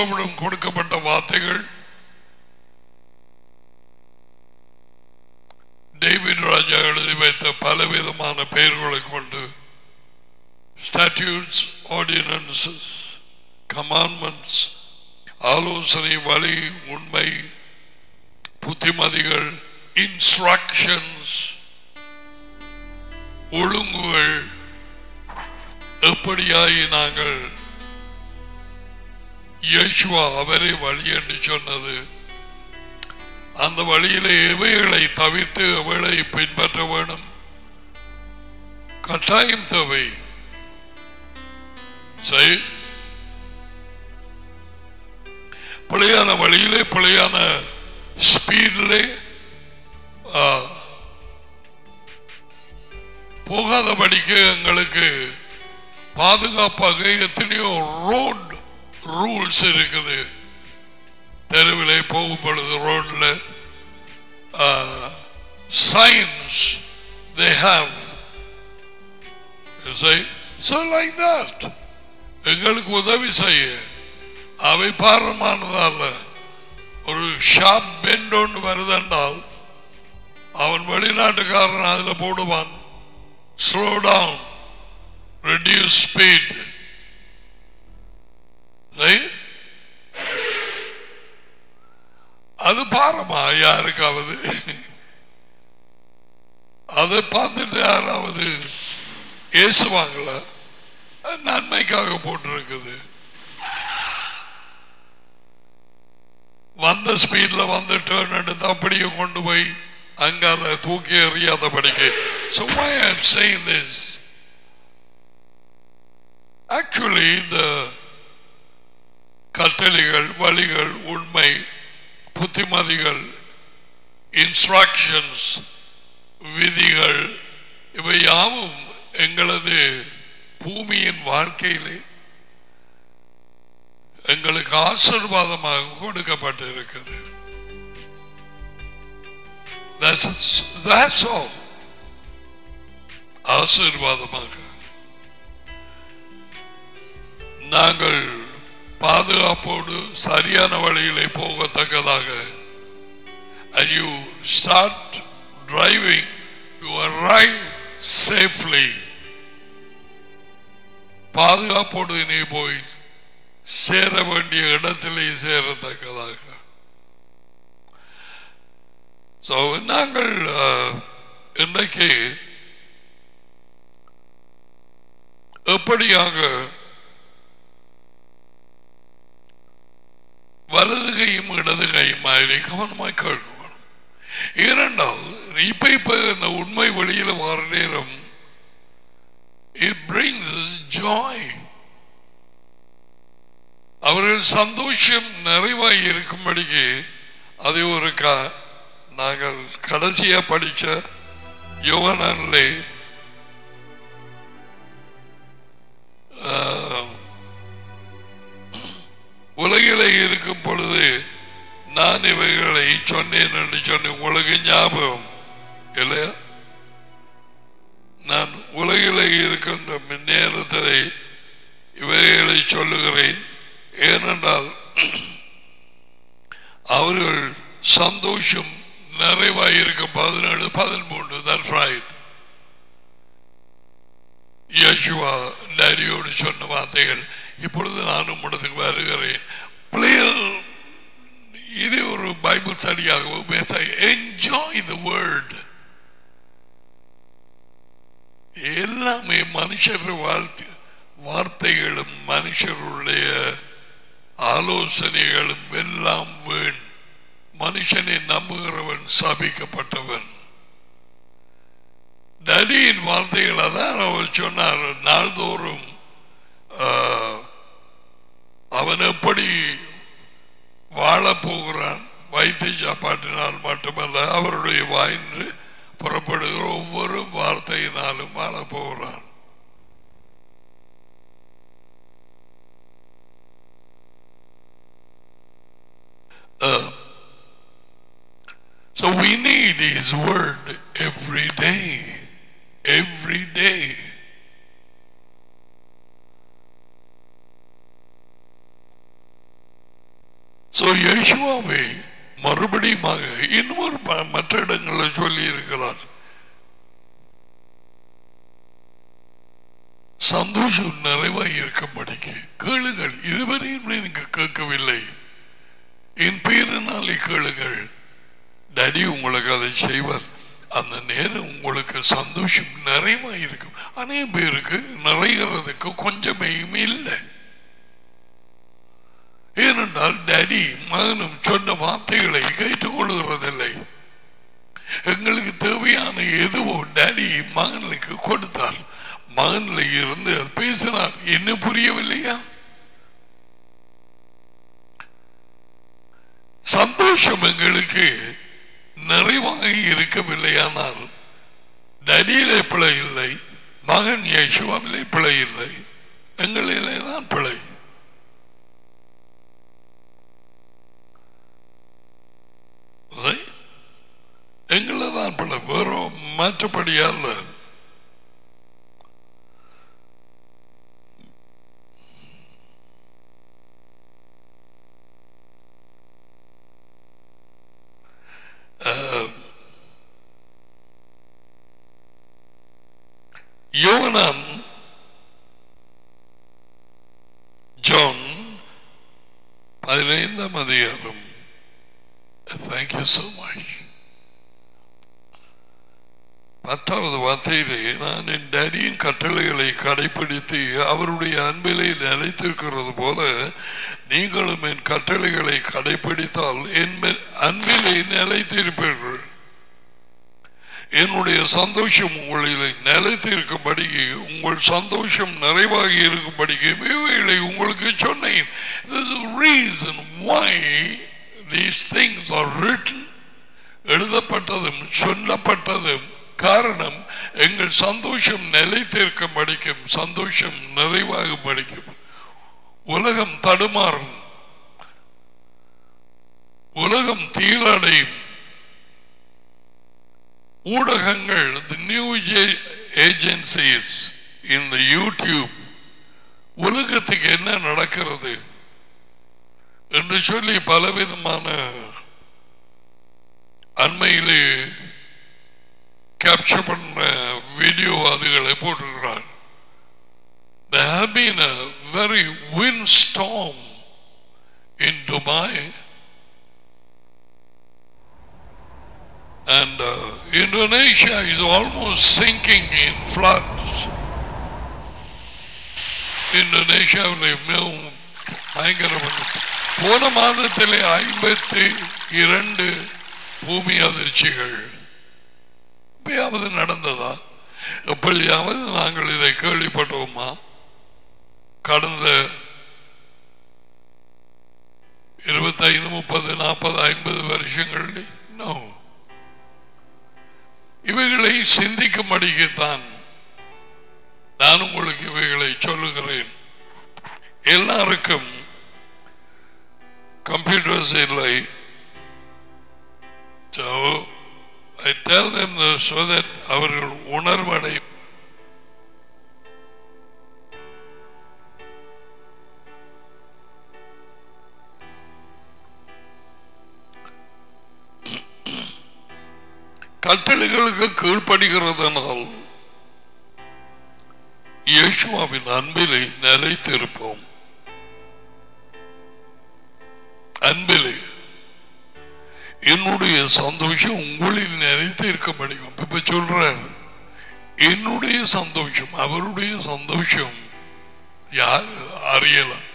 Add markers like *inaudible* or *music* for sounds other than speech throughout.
யேசுவாவிடம் கொடுக்கப்பட்ட வார்த்தைகள். டேவிட் ராஜா எழுதி வைத்த பலவிதமான பெயர்களை கொண்டு ஸ்டாட்யூட்ஸ் ஆர்டினன்சஸ் கமாண்ட்மெண்ட்ஸ் ஆலோசனை வழி உண்மை புத்திமதிகள் இன்ஸ்ட்ரக்ஷன்ஸ் ஒழுங்குகள் எப்படியாகி நாங்கள் இயேசுவா அவரே வழி என்று சொன்னது. அந்த வழியிலே எவைகளை தவிர்த்து எவைகளை பின்பற்ற வேணும். கட்டாயம் தேவை. பிழையான வழியிலே பிழையான ஸ்பீடிலே போகாதபடிக்கு எங்களுக்கு பாதுகாப்பாக எத்தனையோ ரோட் ரூல்ஸ் இருக்குது. தெருவிலே போகும் பொழுது ரோட்ல signs they have so like எங்களுக்கு உதவி செய்ய. அவை பாரமானதால். ஒரு ஷாப் பெண்ட் ஒன்று வருதென்றால் அவன் வெளிநாட்டுக்காரன் அதில் போடுவான். ஸ்லோ டவுன் ரெடியூஸ் ஸ்பீட் அது பாரமா? யாருக்காவது? அதை பார்த்துட்டு யாராவது ஏசுவாங்களா நன்மைக்காக போட்டிருக்குது. வந்த ஸ்பீட்ல வந்து டேர்ன் எடுத்து அப்படியே கொண்டு போய் அங்கால தூக்கி எறியாதபடிக்கு. So why I'm saying this? Actually, இந்த கட்டளைகள் வழிகள் உண்மை புத்திமதிகள் இன்ஸ்ட்ரக்ஷன்ஸ் விதிகள் இவை யாவும் எங்களது பூமியின் வாழ்க்கையிலே எங்களுக்கு ஆசீர்வாதமாக கொடுக்கப்பட்டு இருக்குது ஆசீர்வாதமாக. நாங்கள் பாதுகாப்போடு சரியான வழியிலே போகத்தக்கதாக. You start driving you you safely பாதுகாப்போடு நீ போய் சேர வேண்டிய இடத்திலே சேரத்தக்கதாக. நாங்கள் இன்றைக்கு எப்படியாக வலது கையும் இடது கையும் மாதிரி கவனமாய் கேட்கணும் ஏனென்றால் இப்ப இப்ப இந்த உண்மை வெளியில வர நேரம் இட் பிரிங்ஸ் ஜாய் அவர்கள் சந்தோஷம் நிறைவாக இருக்கும்படிக்கு அது ஒரு க நாங்கள் கடைசியா படிச்ச யோகனான்லே உலகிலே இருக்கும் பொழுது நான் இவைகளை சொன்னேன் என்று சொன்ன உங்களுக்கு ஞாபகம் இல்லையா? நான் உலகிலே இருக்கின்ற நேரத்திலே இவைகளை சொல்லுகிறேன். ஏனென்றால் அவர்கள் சந்தோஷம் நிறைவாயிருக்க பதினேழு பதிமூன்று தட்ஸ் ரைட் யேசுவா டேடியோடு சொன்ன வார்த்தைகள் இப்பொழுது நானும் மனதுக்கு வருகிறேன். பிள்ளைகள் இது ஒரு பைபிள் ஸ்டடியாக பேச என்ஜாய் த வேர்ல்ட் எல்லாமே மனுஷர் வாழ்த்து வார்த்தைகளும் மனுஷருடைய ஆலோசனைகளும் எல்லாம் வேண். மனுஷனை நம்புகிறவன் சபிக்கப்பட்டவன். நடியின் வார்த்தைகளை தான் அவர் சொன்னார். நாள்தோறும் ஆஹ், அவன் எப்படி வாழப் போகிறான் வைத்திய சாப்பாட்டினால் மட்டுமல்ல அவருடைய வாயின்று புறப்படுகிற ஒவ்வொரு வார்த்தையினாலும் வாழப் போகிறான் Uh, so we need His Word every day. Every day. So யேசுவாவை மறுபடியுமாக இன்னொரு மற்ற இடங்களில் சொல்லி இருக்கிறார் சந்தோஷம் நிறைவாய் இருக்கும்படிக்கு கேளுங்கள். இதுவரையும் எனக்கு கேட்கவில்லை. என் பெயரினாலே கேளுங்கள். டடி உங்களுக்கு அதை செய்வார். அந்த நேரம் உங்களுக்கு சந்தோஷம் நிறைவாக இருக்கும். அநேக பேருக்கு நிறைகிறதுக்கு கொஞ்சமே இல்லை. ஏனென்றால் டேடி மகனும் சொன்ன வார்த்தைகளை கேட்டுக்கொள்கிறதில்லை எங்களுக்கு தேவையான எதுவோ டேடி மகனுக்கு கொடுத்தார் மகன்ல இருந்து அது பேசினார். என்ன புரியவில்லையா? சந்தோஷம் எங்களுக்கு நிறைவாக இருக்கவில்லையானால் தடியிலே பிழை இல்லை. மகன் யேசுவாவிலே பிழை இல்லை. எங்களிலே தான் பிழை. சரி? எங்களை தான் பிழை வெறும் மாற்றப்படியா இல்லை ஜோன் பதினைந்தாம் அதிகாரம். Thank you so much. பத்தாவது வார்த்தையிலே நான் என் டேடியின் கட்டளைகளை கடைபிடித்து அவருடைய அன்பிலே நிலைத்திருக்கிறது போல நீங்களும் என் கட்டளைகளை கடைபிடித்தால் என் அன்பிலே நிலைத்திருப்பீர்கள். என்னுடைய சந்தோஷம் உங்களில் நிலைத்து உங்கள் சந்தோஷம் நிறைவாகி இருக்கும்படிக்கு இவைகளை உங்களுக்கு சொன்னேன். Reason is the things are these things are written எழுதப்பட்டதும் சொல்லப்பட்டதும் காரணம் எங்கள் சந்தோஷம் நிலைத்திருக்கும் படிக்கும் சந்தோஷம் நிறைவாக படிக்கும். உலகம் தடுமாறும். உலகம் தீரடையும். ஊடகங்கள் தி நியூஸ் ஏஜென்சிஸ் இந்த யூடியூப் உலகத்துக்கு என்ன நடக்கிறது? என்று சொல்லி பலவிதமான அண்மையிலே கேப்சர் பண்ண வீடியோ அதுகளை போட்டிருக்கிறார் There have been a very windstorm in Dubai and uh, Indonesia is almost sinking in floods. இந்தோனேஷியாவில் மிகவும் பயங்கரமான போன மாதத்திலே ஐம்பத்தி இரண்டு பூமி அதிர்ச்சிகள். எப்பயாவது நடந்ததா? எப்படியாவது நாங்கள் இதை கேள்விப்பட்டோமா? கடந்த இருபத்தைந்து முப்பது நாற்பது ஐம்பது வருஷங்கள் நோ இவைகளை சிந்திக்கும்படிக்குத்தான் நான் உங்களுக்கு இவைகளை சொல்லுகிறேன். எல்லாருக்கும் கம்ப்யூட்டர்ஸ் இல்லை So, I tell them this so that அவர்கள் உணர்வடை கட்டளைகளுக்கு கீழ்ப்படுகிறதனால் இயேசுவாவின் அன்பிலை நிலைத்திருப்போம். அன்பிலே என்னுடைய சந்தோஷம் உங்களில் நினைத்து இருக்க முடியும் இப்ப சொல்றார் என்னுடைய சந்தோஷம் அவருடைய சந்தோஷம் யார்? அறியலாம்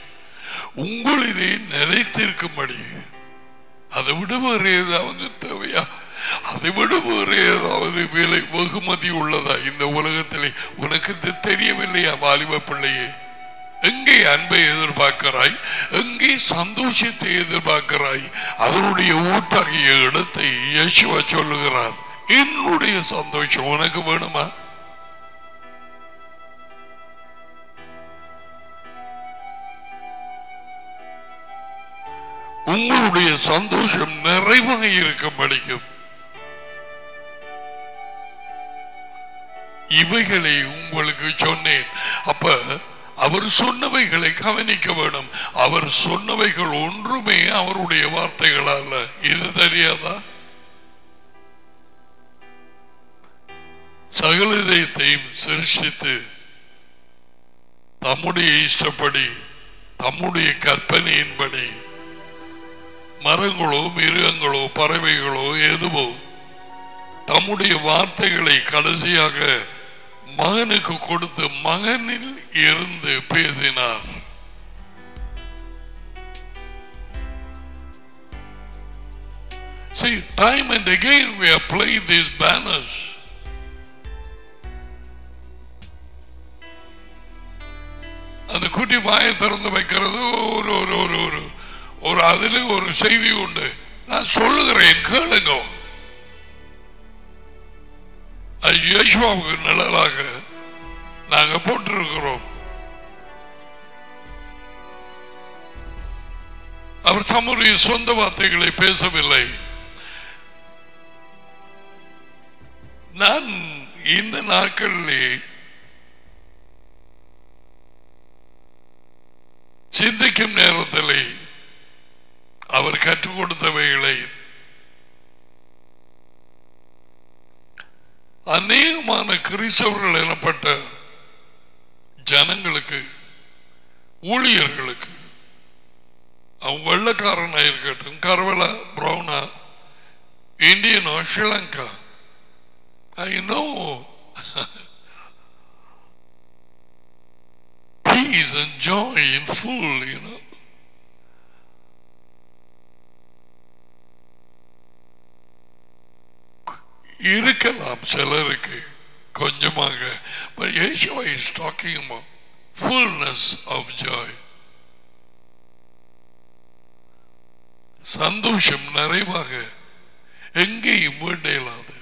உங்களிலே நிலைத்திருக்கும்படி அதை விட வேறு ஏதாவது தேவையா? அதை விட வேறு ஏதாவது விலை வெகுமதி உள்ளதா? இந்த உலகத்திலே உனக்கு இது தெரியவில்லையா வாலிப பிள்ளையே? எங்கே அன்பை எதிர்பார்க்கிறாய்? எங்கே சந்தோஷத்தை எதிர்பார்க்கிறாய்? அதனுடைய ஊட்டாகிய இடத்தை இயேசுவா சொல்லுகிறார். என்னுடைய சந்தோஷம் உனக்கு வேணுமா? உங்களுடைய சந்தோஷம் நிறைவாக இருக்க படிக்கும் இவைகளை உங்களுக்கு சொன்னேன். அப்ப அவர் சொன்னவைகளை கவனிக்க வேண்டும். அவர் சொன்னவைகள் ஒன்றுமே அவருடைய வார்த்தைகள் அல்ல இது தெரியாதா? சகலதையத்தையும் சிருஷித்து தம்முடைய இஷ்டப்படி தம்முடைய கற்பனையின்படி மரங்களோ மிருகங்களோ பறவைகளோ எதுவோ தம்முடைய வார்த்தைகளை கடைசியாக மகனுக்கு கொடுத்து மகனில் இருந்து பேசினார். See, time and again we have played these banners. அந்த குட்டி வாயை திறந்து வைக்கிறது ஒரு ஒரு ஒரு ஒரு ஒரு அதில் ஒரு செய்தி உண்டு. நான் சொல்லுகிறேன் கேளுங்க. யேசுவாவுக்கு நிழலாக நாங்க போட்டிருக்கிறோம். அவர் சமுடைய சொந்த வார்த்தைகளை பேசவில்லை. நான் இந்த நாட்களிலே சிந்திக்கும் நேரத்திலே அவர் கற்றுக் கொடுத்தவைகளை அநேகமான கிறிஸ்தவர்கள் எனப்பட்ட ஜனங்களுக்கு ஊழியர்களுக்கு அவன் வெள்ளக்காரனா இருக்கட்டும் கரவலா பிரௌனா இந்தியனோ Sri Lanka. I know. Peace and joy in full, you know. இருக்கலாம் சிலருக்கு. கொஞ்சமாக. But Yeshua is talking about fullness of joy. சந்தோஷம் நிறைவாக எங்கேயும் வேண்டையிலாது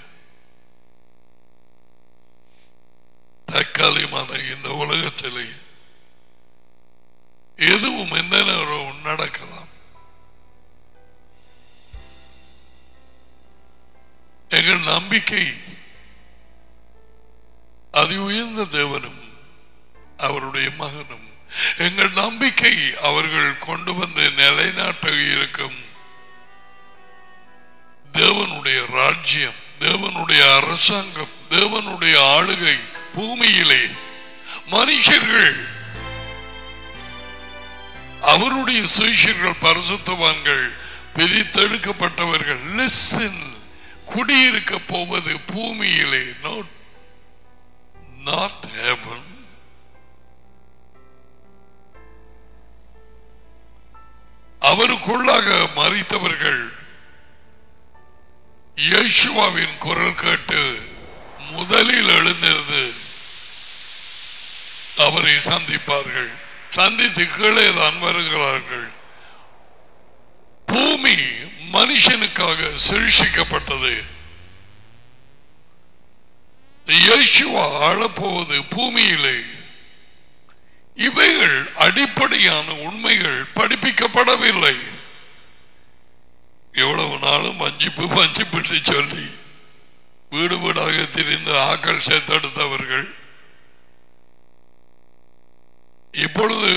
தற்காலிகமான இந்த உலகத்திலே எதுவும் எந்த நேரம் நடக்கலாம். எங்கள் நம்பிக்கை. அதி உயர்ந்த தேவனும் அவருடைய மகனும் எங்கள் நம்பிக்கை அவர்கள் கொண்டு வந்து நிலைநாட்ட இருக்கும் தேவனுடைய ராஜ்யம் தேவனுடைய அரசாங்கம் தேவனுடைய ஆளுகை பூமியிலே மனுஷர்கள் அவருடைய சுவிஷர்கள் பரிசுத்தவான்கள் பிரித்தெடுக்கப்பட்டவர்கள் லிசன் குடியிருக்க போவது பூமியிலே. நாட் not அவருக்குள்ளாக மறித்தவர்கள் இயேசுவாவின் குரல் கேட்டு முதலில் எழுந்திருந்து அவரை சந்திப்பார்கள். சந்தித்து கீழே தான் வருகிறார்கள். பூமி மனுஷனுக்காக சிருஷிக்கப்பட்டது இயேசுவா ஆளப்போவது பூமியிலே. இவைகள் அடிப்படையான உண்மைகள் படிப்பிக்கப்படவில்லை. எவ்வளவு நாளும் மஞ்சிப்பு வஞ்சிப்பிட்டு சொல்லி வீடு வீடாக திரிந்து ஆக்கள் சேர்த்தெடுத்தவர்கள். இப்பொழுது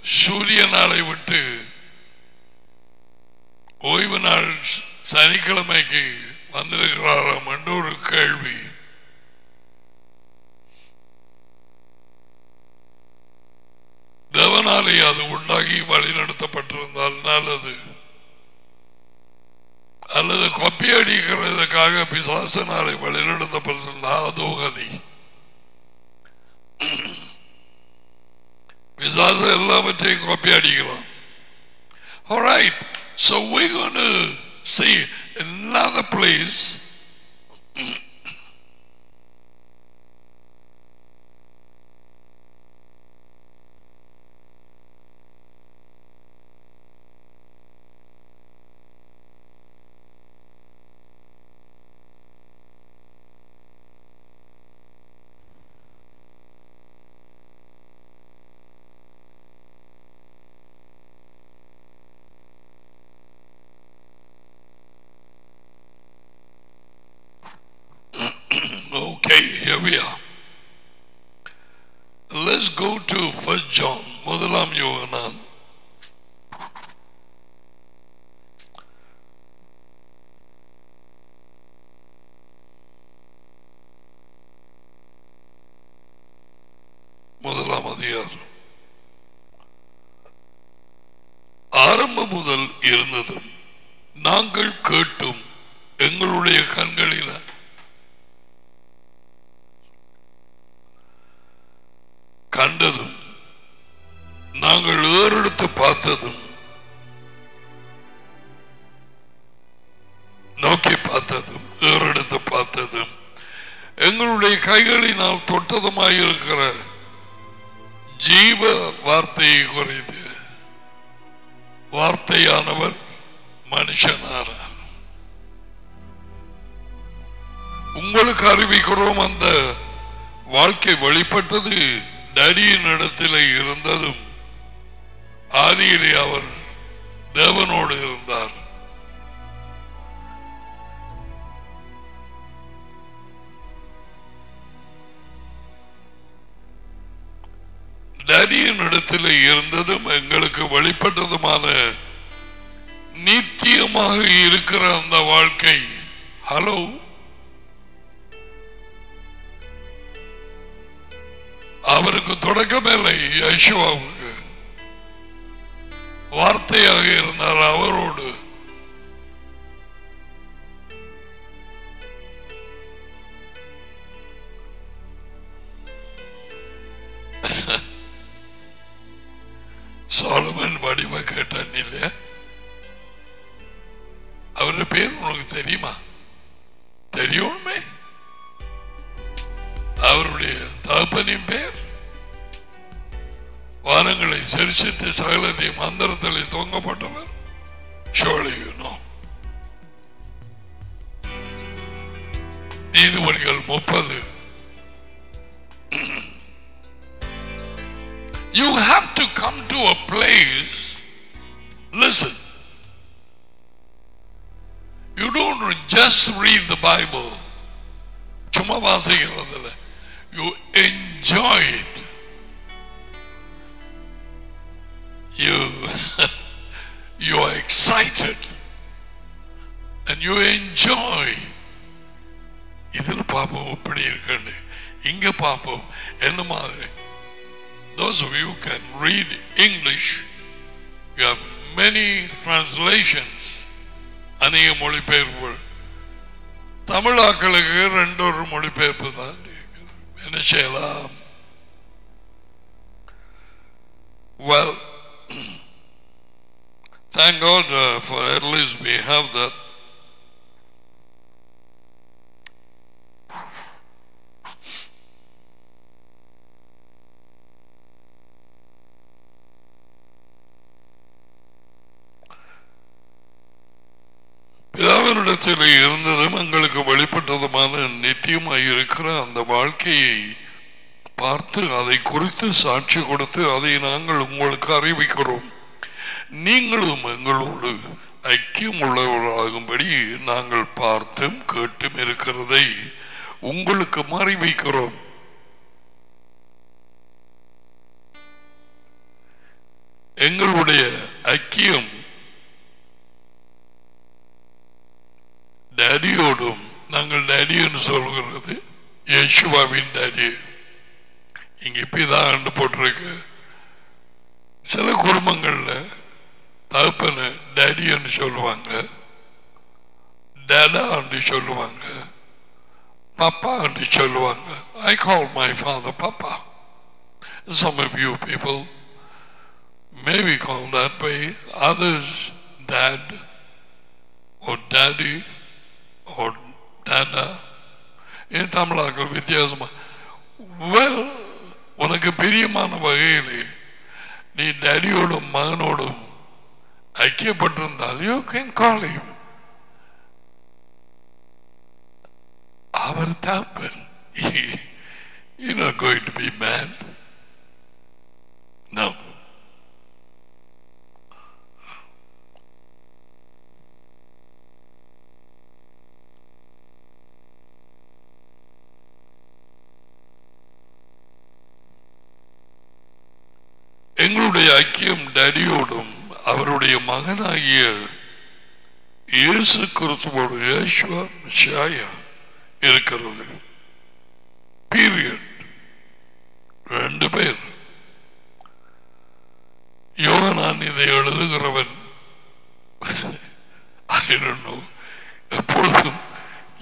சூரிய நாளை விட்டு ஓய்வு நாள் சனிக்கிழமைக்கு வந்திருக்கிறாராம் என்று ஒரு கேள்வி. தேவனாலே அது உண்டாகி வழிநடத்தப்பட்டிருந்தால் நல்லது. அல்லது கொப்பி அடிக்கிறதுக்காக பிசாசனாலே வழிநடத்தப்பட்டிருந்தால் அதோ கதி எல்லாவற்றையும் கொப்பி அடிக்கிறான். Alright, so we're going to see another place முதலாம் யோகனான் இருக்கிற place. Listen. You don't just read the Bible. சும்மா வாசிக்கிறதில்ல you enjoy it. You, you are excited and you enjoy. இதில் பாப்போம் எப்படி இருக்குன்னு இங்க பாப்போம் என்ன மாதிரி those of you who can read English you have many translations அநேக மொழிபெயர்ப்புகள் தமிழாக்களுக்கு ரெண்டொரு மொழிபெயர்ப்பு தான் இருக்குது. என்ன செய்யலாம் well *clears throat* thank God uh, for at least we have that பிதாவினிடத்தில் இருந்ததும் எங்களுக்கு வெளிப்பட்டதுமான நித்தியமாய் இருக்கிற அந்த வாழ்க்கையை பார்த்து அதை குறித்து சாட்சி கொடுத்து அதை நாங்கள் உங்களுக்கு அறிவிக்கிறோம். நீங்களும் எங்களோடு ஐக்கியம் உள்ளவர்களாகும்படி நாங்கள் பார்த்தும் கேட்டும் இருக்கிறதை உங்களுக்கு அறிவிக்கிறோம். எங்களுடைய ஐக்கியம் டேடியோடும் நாங்கள் டேடின்னு சொல்கிறது. யேசுவாவின் டேடி இங்க இப்பதான் போட்டிருக்கு சில குடும்பங்களில் தகப்பன டேடின்னு சொல்லுவாங்க டேடான்னு சொல்லுவாங்க பாப்பான்னு சொல்லுவாங்க I call my father papa Some of you people may be called that way, others dad or daddy. Oh, ஏன் தமிழாக்கள் வித்தியாசமா? வெல் உனக்கு பிரியமான வகையில் நீ டேடியோடும் மகனோடும் ஐக்கியப்பட்டிருந்தால் யூ கேன் கால் him. அவர் தாப்பன் you're not going to be mad no. எங்களுடைய ஐக்கியம் டேடியோடும் அவருடைய மகனாகிய இயேசு கிறிஸ்துவோடு யேசுவா இருக்கிறது. பீரியட் ரெண்டு பேர். யோகனான் இதை எழுதுகிறவன். எப்பொழுதும்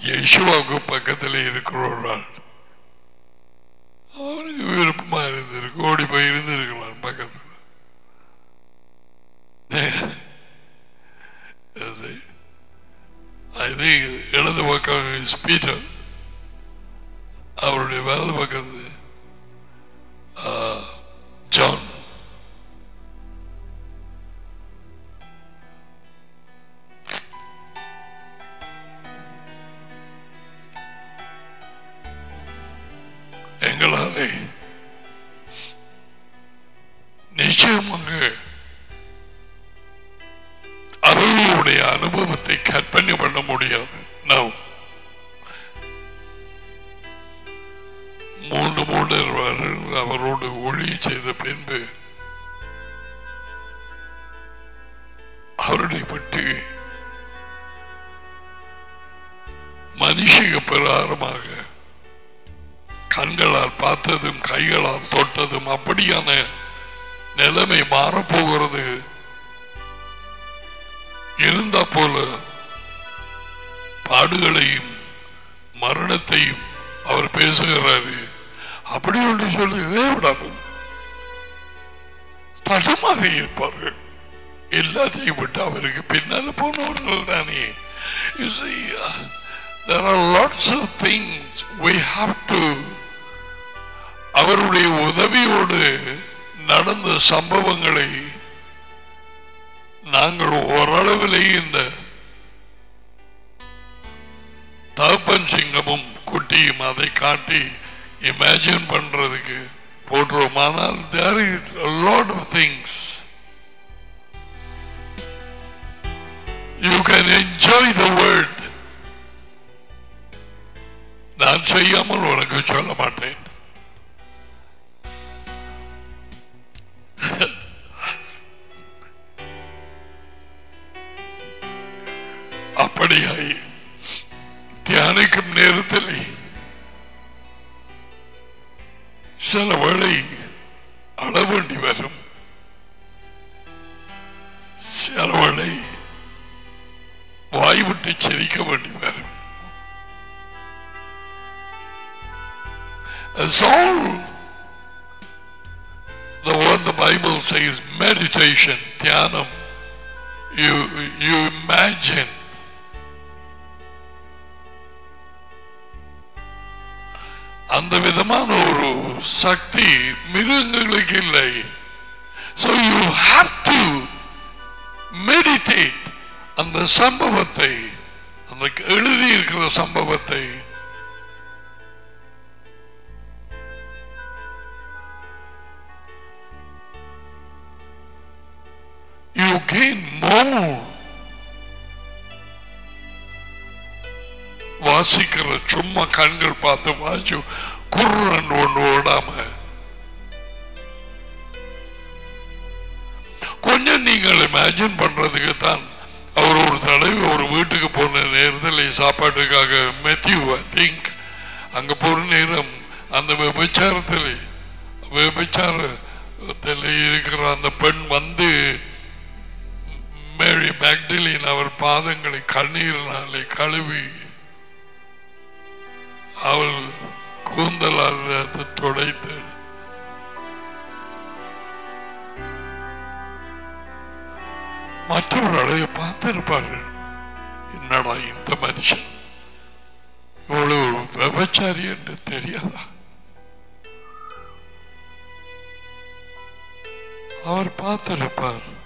யேசுவாவுக்கு பக்கத்தில் இருக்கிற ஒரு ஆள் அவனுக்கு விருப்பமா இருந்திருக்கு ஓடி போய் இருந்திருக்கலாம் பக்கத்தில். அது இடது பக்கம் ஸ்பீட்டர் அவருடைய வலது பக்கத்து வாசிக்கிற சும்மா கண்கள் பார்த்து வாசி குர்ரன் ஒன்று ஓடாம. கொஞ்சம் நீங்கள் இமேஜின் பண்றதுக்கு தான் அவர் ஒரு தடவை ஒரு வீட்டுக்கு போன நேரத்தில் சாப்பாட்டுக்காக மெத்யூ ஐ திங்க் அங்க போகிற நேரம் அந்த விபச்சாரத்தில் விபச்சாரத்தில் இருக்கிற அந்த பெண் வந்து மேரி மேக்டலின் அவர் பாதங்களை கண்ணீரினாலே கழுவி அவள் கூந்தலால் அதை மற்றொரு அழகை பார்த்திருப்பார்கள். என்னடா இந்த மனுஷன்? இவ்வளவு விபச்சாரி என்று தெரியாதா? அவர் பார்த்திருப்பார்.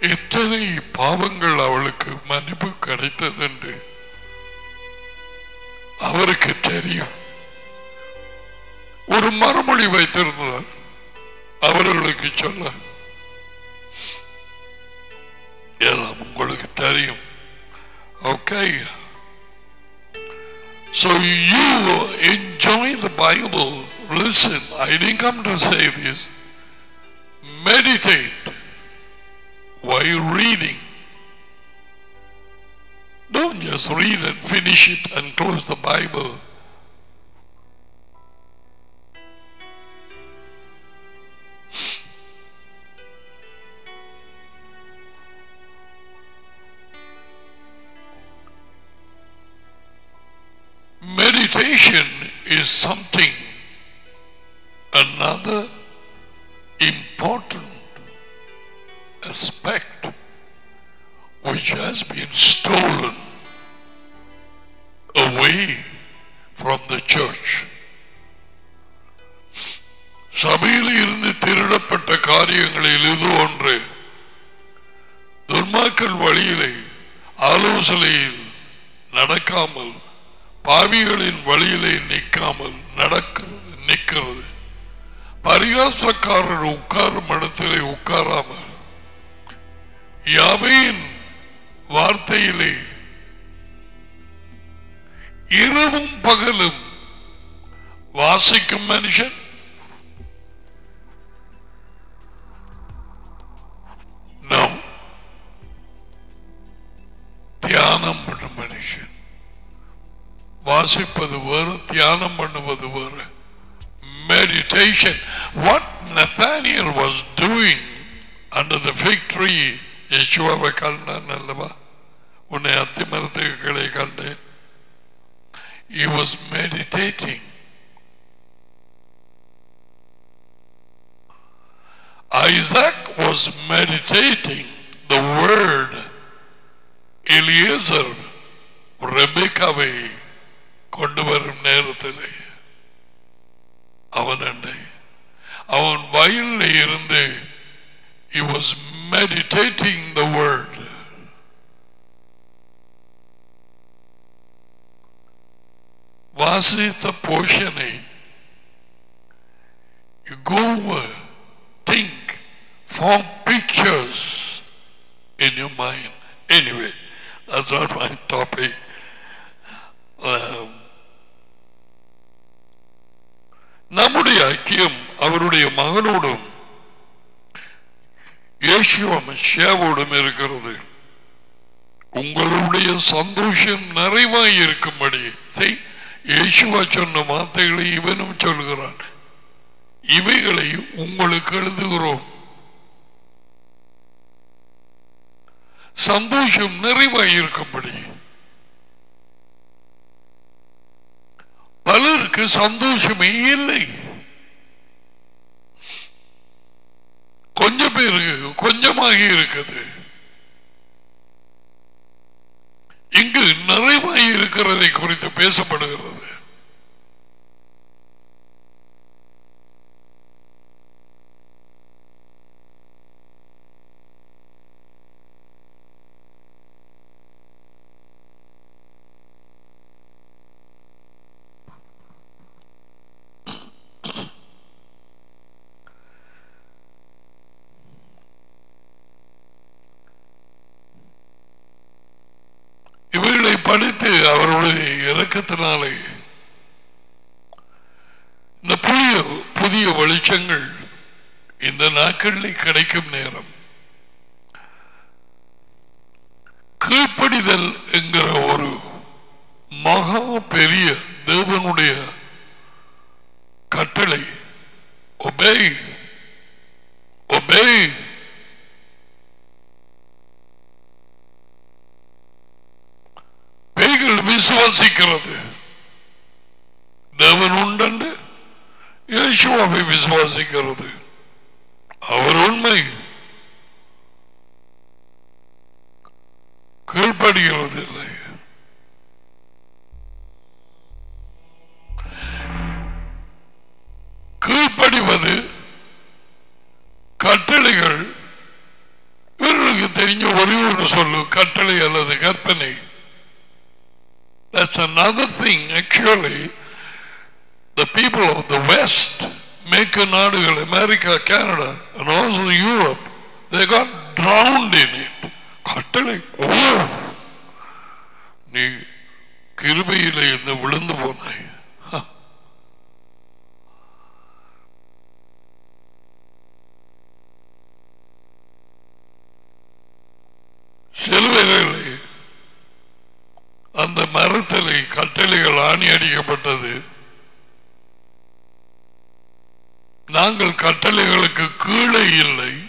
எத்தனை பாவங்கள் அவளுக்கு மன்னிப்பு கிடைத்தது என்று அவருக்கு தெரியும் ஒரு மறுமொழி வைத்திருந்தார் அவர்களுக்கு சொல்ல எல்லாம் உங்களுக்கு தெரியும் okay So you enjoy the Bible. Listen, I didn't come to say this. Meditate while reading. Don't just read and finish it and close the Bible. Meditation is something, another important aspect which has been stolen away from the church. சபையில் இருந்து திருடப்பட்ட காரியங்களில் இது ஒன்று துர்மாக்கள் வழியிலே ஆலோசனையில் நடக்காமல் பாவிகளின் வழியிலே நிற்காமல் நடக்கிறது நிற்கிறது பரிகாசக்காரர் உட்காரும் இடத்திலே உட்காராமல் யாவையின் வார்த்தையிலே இரவும் பகலும் வாசிக்கும் மனுஷன்? நாம் தியானம் பண்ணும் மனுஷன். வாசிப்பது வேறு தியானம் பண்ணுவது வேறு. Meditation. What Nathaniel was doing under the fig tree யேசுவாவை கண்டான் அல்லவா உன்னை அத்திமரத்துக்கு கிளை கண்டேன் he was meditating Isaac was meditating the word Eliezer ரெபேக்காவை கொண்டு வரும் நேரத்திலே வார்த்தைகளை இவனும் சொல்கிறான். இவைகளை உங்களுக்கு எழுதுகிறோம். சந்தோஷம் நிறைவாய் இருக்கும்படி பலருக்கு சந்தோஷமே இல்லை. கொஞ்சம் பேருக்கு கொஞ்சமாக இருக்குது. இங்கு நிறைவாய் இருக்கிறதை குறித்து பேசப்படுகிறது இவைகளை படித்து அவருடைய இரக்கத்தினாலே இந்த புதிய புதிய புதிய வெளிச்சங்கள் இந்த நாட்களில் கிடைக்கும் நேரம் கீழ்ப்படிதல் என்கிற ஒரு மகா பெரிய தேவனுடைய கட்டளை ஒபே ஒபே பேய்கள் விசுவாசிக்கிறது தேவன் உண்டண்டு இயேசுவாவை விசுவாசிக்கிறது அவர் உண்மை கீழ்ப்படுகிறது இல்லை கீழ்ப்படிவது கட்டளைகள் இவர்களுக்கு தெரிஞ்ச ஒரே ஒரு சொல்லு கட்டளை அல்லது கற்பனை That's another thing actually the people of the West மேற்கு நாடுகள் America Canada and also Europe they got drowned in it. கட்டளை. நீ கிருபையிலே இருந்து விழுந்து போனாய். ஹ. சிலுவைகளிலே அந்த மரத்திலே கட்டளைகள் ஆணி அடிக்கப்பட்டது. நாங்கள் கட்டளைகளுக்கு கீழே இல்லை.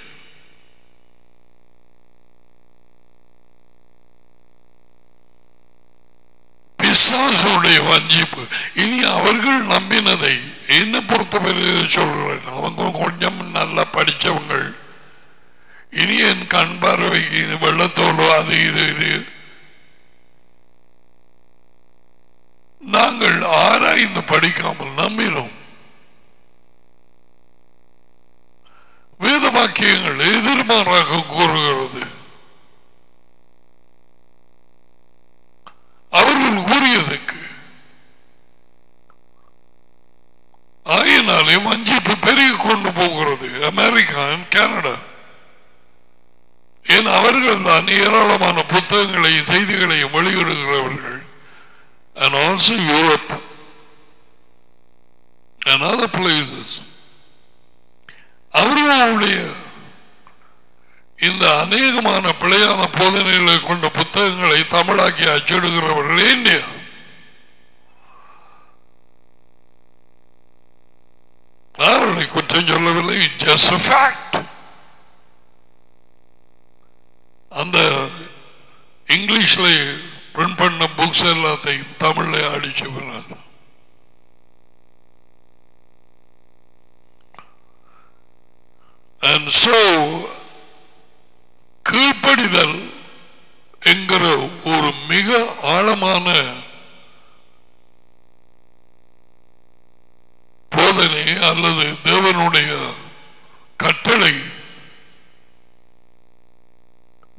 பிசாசுடைய வஞ்சிப்பு. இனி அவர்கள் நம்பினதை என்ன பொறுத்தவரை சொல்றேன்? அவங்க கொஞ்சம் நல்லா படிச்சவங்கள். இனி என் கண் பார்வைக்கு இது வெள்ளத்தோலோ அது இது இது. நாங்கள் ஆராய்ந்து படிக்காமல் நம்பினோம் வேத வாக்கியங்கள் எதிர்மாறாக கூறுகிறது. அவர்கள் கூறியதுக்கு ஆயினாலே வஞ்சிப்பு பெருகி கொண்டு போகிறது. அமெரிக்கா கனடா ஏன் அவர்கள் தான் ஏராளமான புத்தகங்களையும் செய்திகளையும் வெளியிடுகிறவர்கள். And also Europe and other places அவர்களுடைய இந்த அநேகமான பிழையான போதனைகளை கொண்ட புத்தகங்களை தமிழாக்கி அச்சிடுகிறவர்கள் இந்தியா அவர்களை குற்றம் சொல்லவில்லை ஜஸ்ட் அந்த இங்கிலீஷ்ல பிரிண்ட் பண்ண புக்ஸ் எல்லாத்தையும் தமிழ்ல அடிச்சு விடாது And so, கீழ்ப்படிதல் என்கிற ஒரு மிக ஆழமான போதனை அல்லது தேவனுடைய கட்டளை.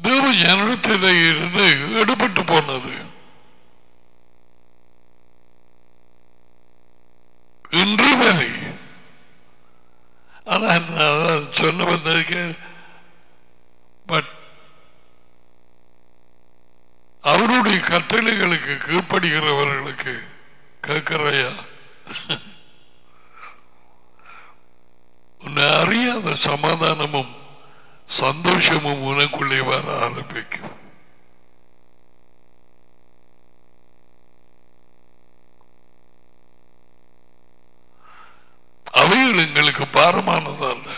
தேவ ஜனத்திலே இருந்து எடுபட்டு போனது. இன்று வரை. ஆனால் நான் சொன்ன வந்ததுக்கு பட் அவருடைய கட்டளைகளுக்கு கீழ்ப்படுகிறவர்களுக்கு கேட்கிறையா? உன்னை அறியாத சமாதானமும் சந்தோஷமும் உனக்குள்ளே வர ஆரம்பிக்கும். அவைகள் எங்களுக்கு பாரமானதல்ல.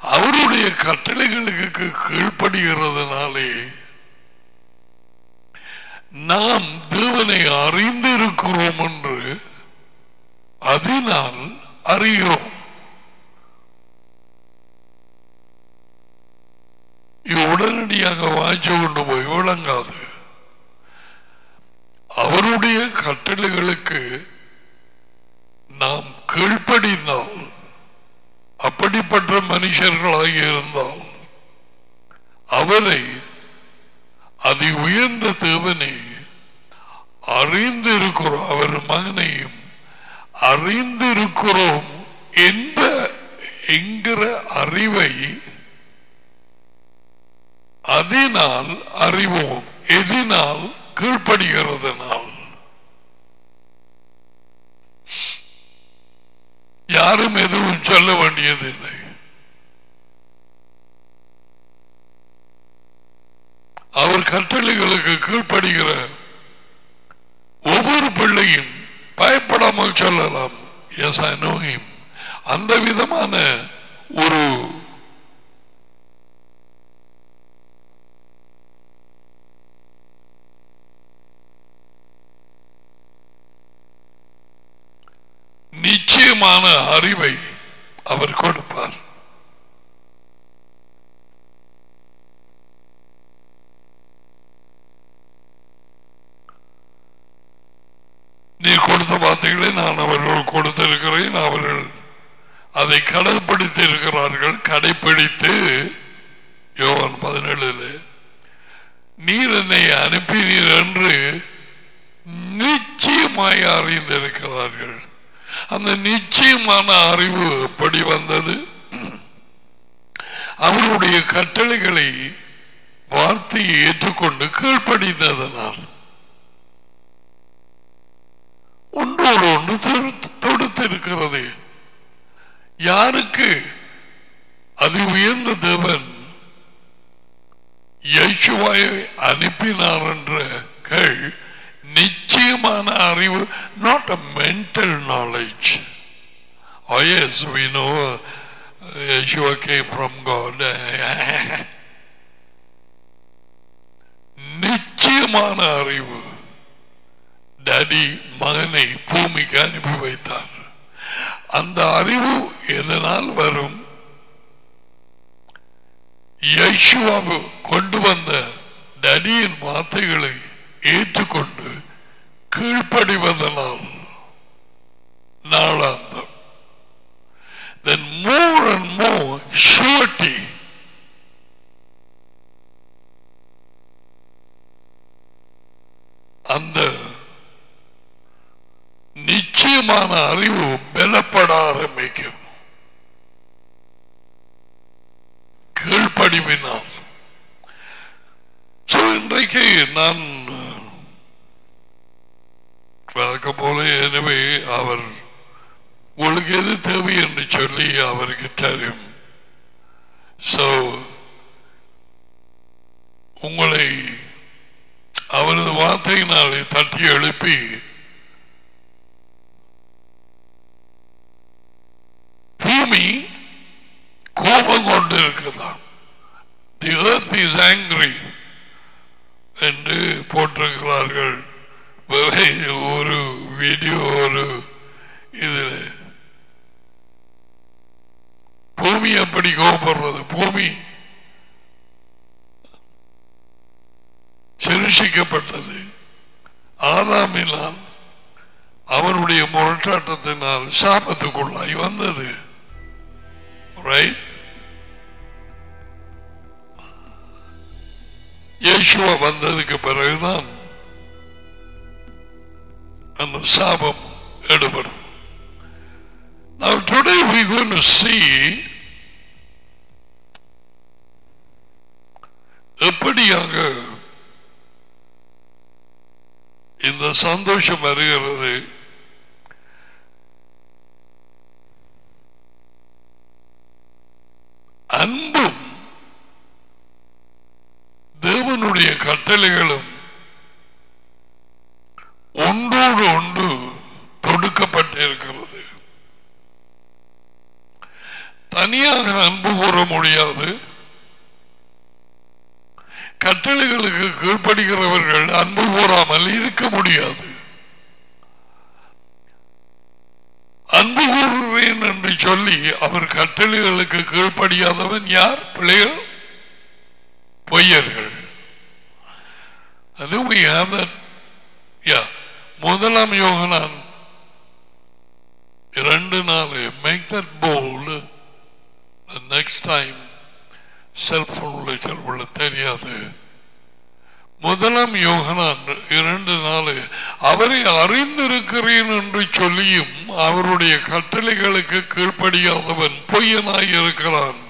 அவருடைய கட்டளைகளுக்கு கீழ்ப்படுகிறதுனாலே நாம் தேவனை அறிந்திருக்கிறோம் என்று அதனால் அறிகிறோம். இது உடனடியாக வாய்ச்சி கொண்டு போய் விளங்காது. அவருடைய கட்டளைகளுக்கு நாம் கீழ்ப்படிந்தால் அப்படிப்பட்ட மனுஷர்களாக இருந்தால் அவரை அதி உயர்ந்த தேவனை அறிந்திருக்கிறோம். அவர் மகனையும் அறிந்திருக்கிறோம் என்ற என்கிற அறிவை அதனால் அறிவோம். எதினால் கீழ்ப்படுகிறதுனால் யாரும் எதுவும் சொல்ல வேண்டியதில்லை. அவர் கட்டளைகளுக்கு கீழ்ப்படுகிற ஒவ்வொரு பிள்ளையும் பயப்படாமல் சொல்லலாம். எஸ் ஐ நோ அந்த விதமான ஒரு நிச்சயமான அறிவை அவர் கொடுப்பார். நீ கொடுத்த வார்த்தைகளை நான் அவர்கள் கொடுத்திருக்கிறேன். அவர்கள் அதை கடைப்பிடித்து இருக்கிறார்கள் கடைப்பிடித்து யோவான் பதினேழுல நீர் என்னை அனுப்பினீர் என்று நிச்சயமாய் அறிந்திருக்கிறார்கள். அந்த நிச்சயமான அறிவு எப்படி வந்தது? அவருடைய கட்டளைகளை வார்த்தையை ஏற்றுக்கொண்டு கீழ்ப்படிந்ததனால். ஒன்றோடு ஒன்று தொடுத்து- இருக்கிறது யாருக்கு? அது உயர்ந்த தேவன் யேசுவாயை அனுப்பினார் என்ற கேள் நிச்சயமான அறிவு not a mental knowledge Oh yes, we know uh, Yeshua came from God. *laughs* நிச்சயமான அறிவு. டடி மகனை பூமிக்கு அனுப்பி வைத்தார். அந்த அறிவு எதனால் வரும்? யேசுவாவு கொண்டு வந்த டடியின் வார்த்தைகளை ஏற்றுக்கொண்டு கீழ்ப்படிவதனால் நாளாந்தம். Then more and more surety. அந்த நிச்சயமான அறிவு பலப்பட ஆரம்பிக்கும். கீழ்ப்படிவினால். So, இன்றைக்கு நான் வழக்கம் போல எனவே அவர் உங்களுக்கு எது தேவை என்று சொல்லி அவருக்கு தெரியும் சோ உங்களை அவரது வார்த்தையினாலே தட்டி எழுப்பி பூமி கோபம் கொண்டு இருக்கலாம் தி ஏர்த் இஸ் ஆங்கிரி என்று போட்டிருக்கிறார்கள் வேற ஒரு வீடியோ ஒரு இதில் பூமி அப்படி கோபப்படுறது பூமி சிருஷிக்கப்பட்டது ஆதாமினால் அவருடைய முரட்டாட்டத்தினால் சாபத்துக்குள்ளாய் வந்தது. ரைட் இயேசுவா வந்ததுக்கு பிறகுதான் அந்த சாபம் எடுபடும் Now today we're going to see எப்படியாக இந்த சந்தோஷம் வருகிறது அன்பும் தேவனுடைய கட்டளைகளும் ஒன்றோடு ஒன்று தொடுக்கப்பட்டிருக்கிறது தனியாக அன்பு கூற முடியாது கட்டளைகளுக்கு கீழ்ப்படுகிறவர்கள் அன்பு கூறாமல் இருக்க முடியாது அன்பு கூறுவேன் என்று சொல்லி அவர் கட்டளைகளுக்கு கீழ்ப்படியாதவன் யார்? பிள்ளைகள்? பொய்யர்கள் அது we have that yeah முதலாம் யோகனான். இரண்டு நாள். Make that bold next time செல்போன்ல செல்போன்ல தெரியாது. முதலாம் யோகனான் இரண்டு நாள். அவரை அறிந்திருக்கிறேன் என்று சொல்லியும் அவருடைய கட்டளைகளுக்கு கீழ்ப்படியாதவன் பொய்யனாய் இருக்கிறான்.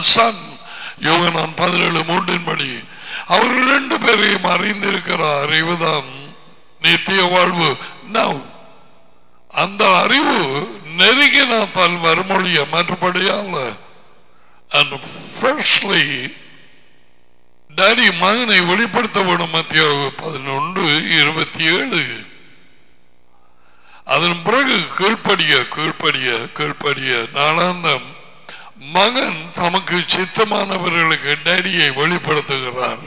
Father and யோகனான் பதினேழு மூன்றின்படி. அவர்கள் ரெண்டு பேரையும் அறிந்திருக்கிற அறிவுதான் நித்திய வாழ்வு. Now, அந்த அறிவு நெருங்கினால் வருமொழிய மற்றபடியால் and firstly டாடி மகனை வெளிப்படுத்த விடும் மத்திய பதினொன்று இருபத்தி ஏழு அதன் பிறகு கீழ்ப்படிய கீழ்ப்படிய கீழ்ப்படிய நாளாந்தம் மகன் தமக்கு சித்தமானவர்களுக்கு டேடியை வெளிப்படுத்துகிறார்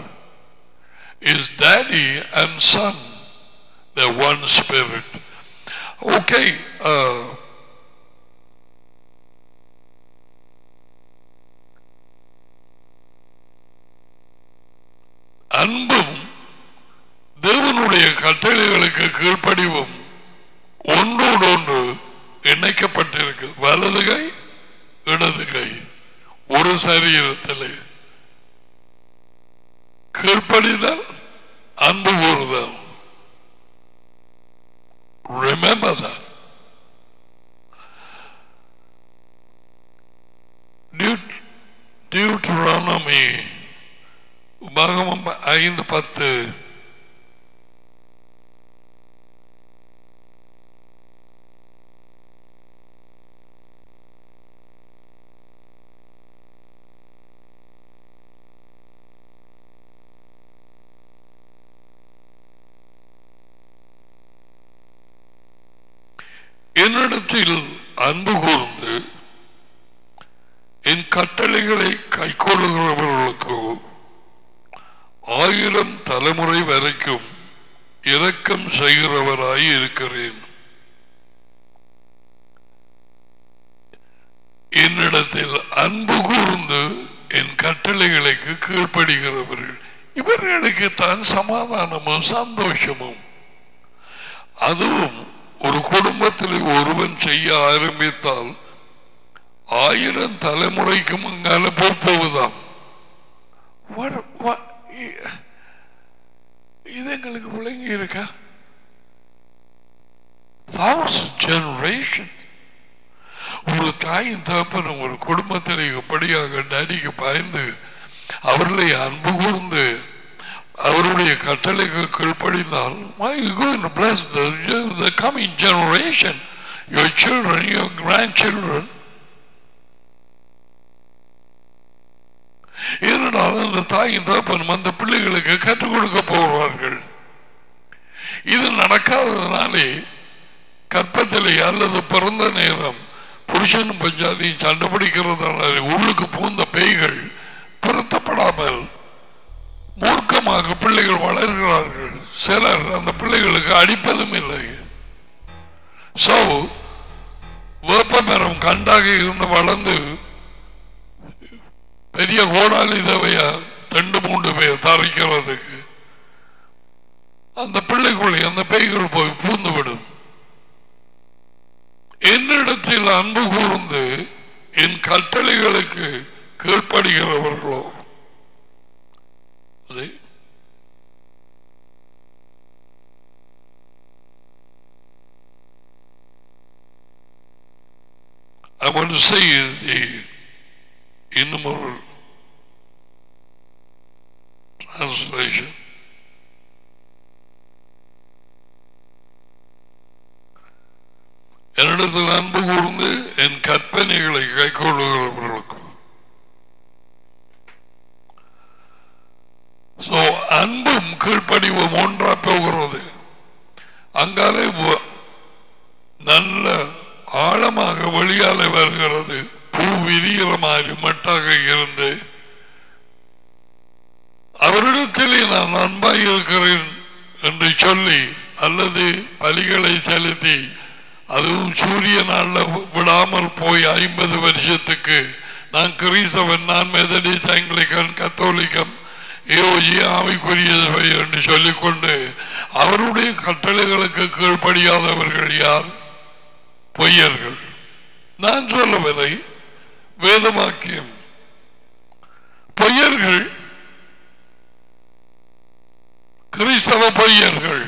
is daddy and son the one spirit okay அன்பும் தேவனுடைய கட்டளைகளுக்கு கீழ்ப்படிவும் ஒன்றோடொன்று இணைக்கப்பட்டிருக்கு. வலதுகை இடது கை. ஒரு சரீரத்தில். கற்பழிதல் அன்பு கூறுதல். Remember that. Deut- Deuteronomy உபாகமம் ஐந்து பத்து. என்னிடத்தில் அன்பு கூர்ந்து என் கட்டளைகளை கைக்கொள்ளுகிறவர்களுக்கு ஆயிரம் தலைமுறை வரைக்கும் இரக்கம் செய்கிறவராய் இருக்கிறேன். என்னிடத்தில் அன்பு கூர்ந்து என் கட்டளைகளுக்கு கீழ்ப்படுகிறவர்கள் இவர்களுக்கு தான் சமாதானமும் சந்தோஷமும். அதுவும் ஒரு குடும்பத்தில் ஒருவன் செய்ய ஆரம்பித்தால் ஆயிரம் தலைமுறைக்கு முன்னால போவதாம் இது எங்களுக்கு விளங்கி இருக்கா? Thousand generation. ஒரு தாயின் தகப்பனும் ஒரு குடும்பத்தில் எப்படியாக டேடிக்கு பாய்ந்து அவர்களை அன்பு கூர்ந்து அவருடைய கட்டளைக்கு கீழ்ப்படிந்தால் why you going to bless the, the coming generation your children your grandchildren. ஏனென்றால் அந்த தாயின் தகப்பனும் அந்த பிள்ளைகளுக்கு கற்றுக் கொடுக்க போவார்கள். இது நடக்காததுனாலே கற்பத்திலே அல்லது பிறந்த நேரம் புருஷனும் பஞ்சாதியும் சண்டை பிடிக்கிறதுனால உள்ளுக்கு பூந்த பேய்கள் பொருத்தப்படாமல் மூர்க்கமாக பிள்ளைகள் வளர்கிறார்கள். சிலர் அந்த பிள்ளைகளுக்கு அடிப்பதும் இல்லை. சோ வேப்ப மரம் கண்டாக இருந்து வளர்ந்து பெரிய கோடாலி தேவையா? ரெண்டு மூன்று பேர் தரைக்கிறதுக்கு அந்த பிள்ளைக்குள்ளே அந்த பேய்கள் போய் பூந்து விடும் என்னிடத்தில் அன்பு கூர்ந்து என் கட்டளைகளுக்கு கீழ்ப்படுகிறவர்களோ See? I want to say the இன்னும் ஒரு translation. என்னிடத்தில் அன்பு கூர்ந்து என் கற்பனைகளை கைக்கொள்ளுகிறவர்களுக்கு சோ அன்பும் கீழ்ப்படிவும் ஒன்றா போகிறது அங்காலே நல்ல ஆழமாக வெளியாலே வருகிறது. பூ விரிகிற மாதிரி மட்டாக இருந்து. அவரிடத்திலே நான் அன்பாய் இருக்கிறேன் என்று சொல்லி அல்லது பலிகளை செலுத்தி அதுவும் சூரிய நாளில் விடாமல் போய் ஐம்பது வருஷத்துக்கு நான் கிறிஸ்தவன் நான் மெதடிஸ்ட் ஆங்கிலிக்கன் கத்தோலிக்கம் ஏஓஜி ஆவிக்குரிய சபை என்று சொல்லிக்கொண்டு அவருடைய கட்டளைகளுக்கு கீழ்ப்படியாதவர்கள் யார்? பொய்யர்கள். நான் சொல்லவில்லை வேதமாக்கியம் பொய்யர்கள் கிறிஸ்தவ பொய்யர்கள்.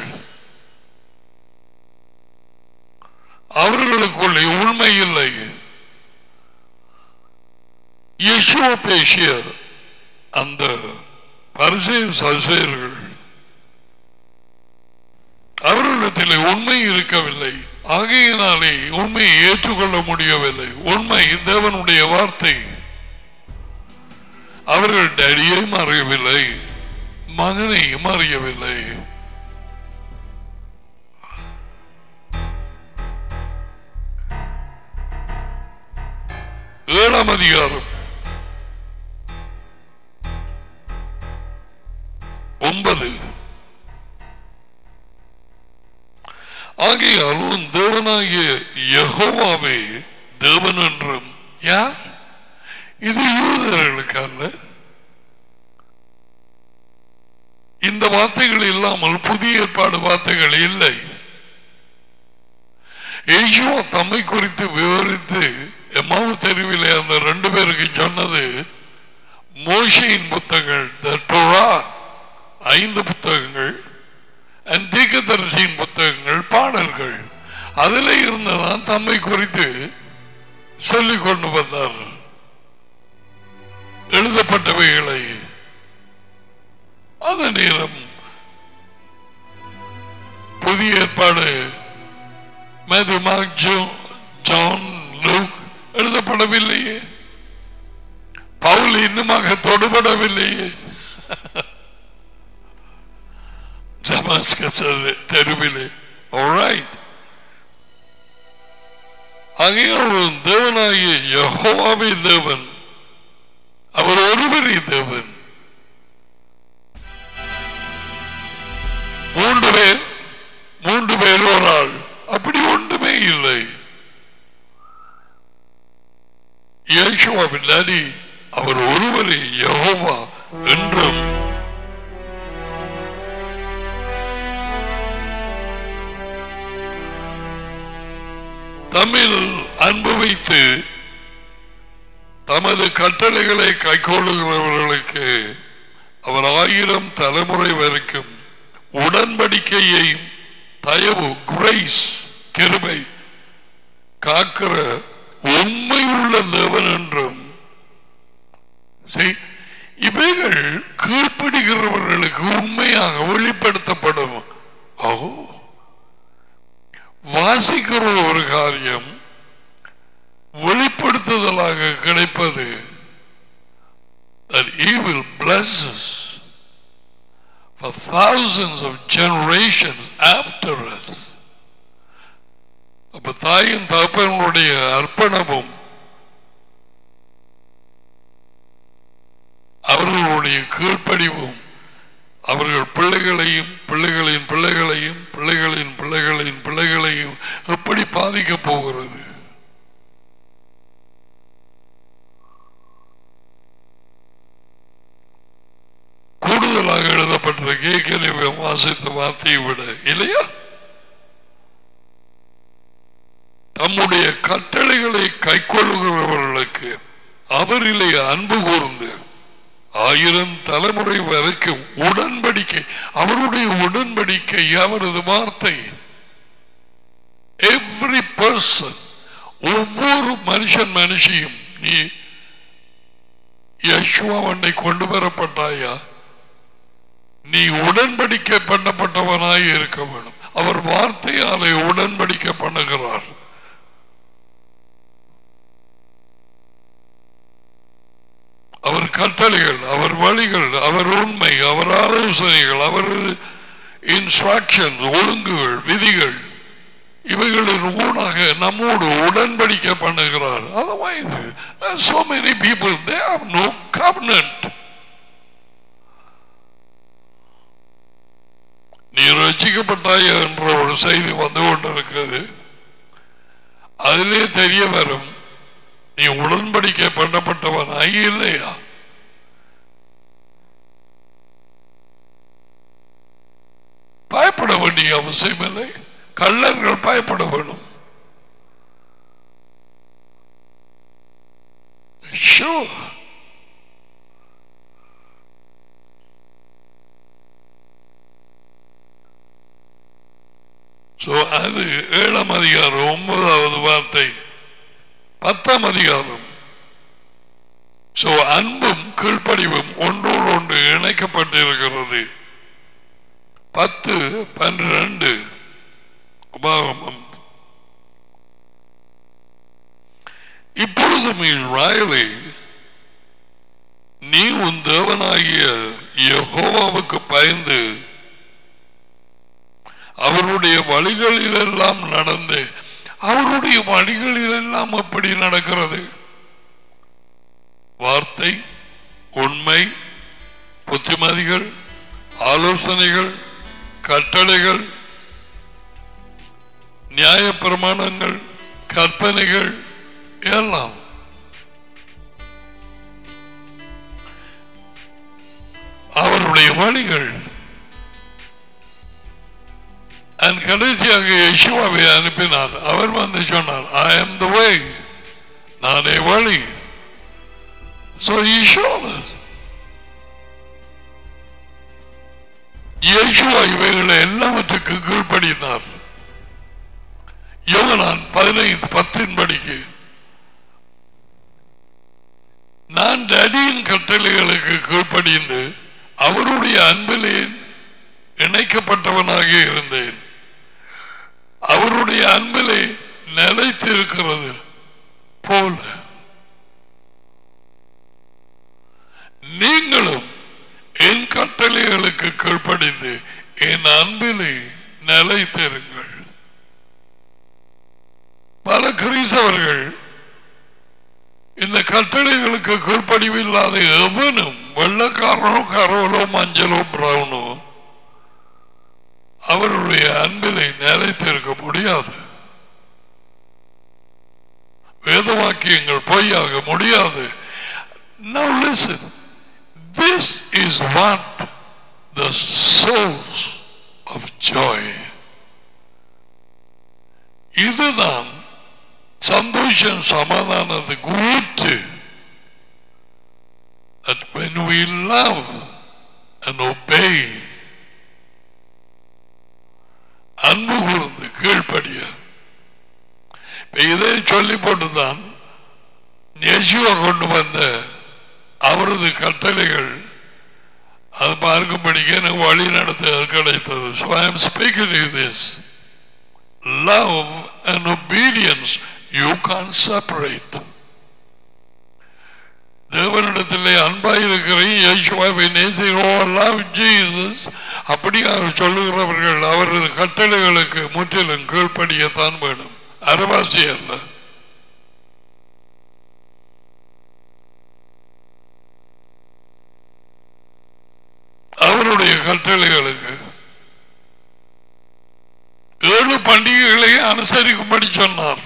அவர்களுக்குள்ளே உண்மை இல்லை. இயேசுவ பேசிய அந்த பரிசை சசேர்கள் அவர்களிடத்தில் உண்மை இருக்கவில்லை. ஆகையினாலே உண்மையை ஏற்றுக்கொள்ள முடியவில்லை. உண்மை தேவனுடைய வார்த்தை. அவர்கள் டேடியை அறியவில்லை மகனையும் அறியவில்லை ஏழாம் அதிகாரம். ஒன்பது. ஆகையால் உன் தேவனாகிய யகோவாவே தேவன் என்றும் யார் இது யூதர்களுக்கான அல்ல இந்த வார்த்தைகள் இல்லாமல் புதிய ஏற்பாடு வார்த்தைகள் இல்லை. ஏசுவா தம்மை குறித்து விவரித்து எம்மாவு தெருவில் அந்த ரெண்டு பேருக்கு சொன்னது மோஷையின் புத்தகங்கள் த டோரா ஐந்து புத்தகங்கள் and புத்தகங்கள் பாடல்கள் அதில் இருந்துதான் தம்மை குறித்து சொல்லிக் கொண்டு வந்தார். எழுதப்பட்டவைகளை அந்த நேரம் புதிய ஏற்பாடு மேது மார்க் ஜான் லூக் எழுதப்படவில்லையே. பவுல் இன்னுமாக தொடுபடவில்லையே. டமாஸ்கஸ் தெருவிலே alright ஆகையால் தேவனாகிய யகோவாவே தேவன் அவர் ஒருவரே தேவன் மூன்று பேர் மூன்று பேர் ஒரு ஆள் அப்படி ஒன்றுமே இல்லை. இயேசுவாவின் டாடி அவர் ஒருவரே யகோவா என்று கட்டளைகளை கைக்கொள்ளுகிறவர்களுக்கு அவர் ஆயிரம் தலைமுறை வரைக்கும் உடன்படிக்கையை தயவு குரைஸ் கிருபை காக்கிற உண்மையுள்ள தேவன் என்றும் இவைகள் கீழ்ப்படுகிறவர்களுக்கு உண்மையாக வெளிப்படுத்தப்படும். ஓ வாசிக்கிற ஒரு காரியம் வெளிப்படுத்துதலாக கிடைப்பது that he will bless us for thousands of generations after us. அப்ப தாயின் தகப்பனுடைய அர்ப்பணமும் அவர்களுடைய கீழ்ப்படிவும் அவர்கள் பிள்ளைகளையும் பிள்ளைகளின் பிள்ளைகளையும் பிள்ளைகளின் பிள்ளைகளின் பிள்ளைகளையும் எப்படி பாதிக்கப் போகிறது கூடுதலாக எழுதப்பட்டிருக்க ஏற்கனவே வாசித்த வார்த்தையை விட இல்லையா? தம்முடைய கட்டளைகளை கைக்கொள்ளுகிறவர்களுக்கு அவரிலே அன்பு கூர்ந்து ஆயிரம் தலைமுறை வரைக்கும் உடன்படிக்கை அவருடைய உடன்படிக்கை அவரது வார்த்தை எவ்ரி பர்சன் ஒவ்வொரு மனுஷன் மனுஷியும் நீ யசுவாவனை கொண்டு வரப்பட்டாயா? நீ உடன்படிக்கை பண்ணப்பட்டவனாய் இருக்க வேண்டும். அவர் வார்த்தையாலே உடன்படிக்கை பண்ணுகிறார். அவர் கட்டளைகள் அவர் வழிகள் அவர் உண்மை அவர் ஆலோசனைகள் அவரது இன்ஸ்ட்ரக்ஷன் ஒழுங்குகள் விதிகள் இவைகளின் ஊடாக நம்மோடு உடன்படிக்கை பண்ணுகிறார். Otherwise there's so many people they have no covenant. நீ ரசிக்கப்பட்டாய் என்ற ஒரு செய்தி வந்து கொண்டிருக்கிறது. அதிலே தெரிய வரும் நீ உடன்படிக்க பண்ணப்பட்டவன் ஆகி இல்லையா? பயப்பட வேண்டிய அவசியம் இல்லை. கள்ளர்கள் பயப்பட வேணும். Sure. சோ அது ஏழாம் அதிகாரம் ஒன்பதாவது வார்த்தை. பத்தாம் அதிகாரம். சோ அன்பும் கீழ்ப்படிவும் ஒன்றோடு ஒன்று இணைக்கப்பட்டிருக்கிறது. பத்து பன்னிரண்டு. உபாகமம். இப்பொழுதும் இஸ்ராயலை நீ உன் தேவனாகிய யகோவாவுக்கு பயந்து அவருடைய வழிகளில் எல்லாம் நடந்து அவருடைய வழிகளில் எல்லாம் அப்படி நடக்கிறது. வார்த்தை உண்மை புத்திமதிகள் ஆலோசனைகள் கட்டளைகள் நியாய பிரமாணங்கள் கற்பனைகள் எல்லாம். அவருடைய வழிகள் and கடைசியாக யசுவாவை அனுப்பினார் அவர் வந்து சொன்னார் ஐ am த வே நானே வழி சோ he showed இவைகளை எல்லாவற்றுக்கும் கீழ்ப்படினார் யோகனான் பதினைந்து பத்தின் படிக்கு நான் டடியின் கட்டளைகளுக்கு கீழ்ப்படிந்து அவருடைய அன்பிலே இணைக்கப்பட்டவனாக இருந்தேன். அவருடைய அன்பிலே நிலைத்திருக்கிறது போல. நீங்களும் என் கட்டளைகளுக்கு கீழ்ப்படிந்து என் அன்பிலே நிலைத்திருங்கள். பல கிரீசவர்கள் இந்த கட்டளைகளுக்கு கீழ்ப்படிவில்லாத எவனும் வெள்ளக்காரனோ கரவலோ மஞ்சளோ பிரவுனோ அவருடைய அன்பிலை நிலைத்திருக்க முடியாது வேதவாக்கியங்கள் பொய்யாக முடியாது Now listen, this is what the source of joy. இதுதான் சந்தோஷம் சமாதானத்துக்கு ஊற்று that when we love and obey அன்பு கூர்ந்து கீழ்படிய இதை சொல்லி போட்டுதான் யேசுவா கொண்டு வந்த அவரது கட்டளைகள் அது பார்க்கும்படிக்கு எனக்கு வழி நடத்த கிடைத்தது. So I am speaking to you this. Love and obedience you can't separate. தேவனிடத்திலே அன்பாயிருக்கிற யேசுவாவை நேசிக்கிறோம். லவ் ஜீசஸ் அப்படி சொல்லுகிறவர்கள் அவரது கட்டளைகளுக்கு முற்றிலும் கீழ்ப்படியத்தான் வேணும். அரவாசி அல்ல அவருடைய கட்டளைகளுக்கு ஏழு பண்டிகைகளையும் அனுசரிக்கும்படி சொன்னார்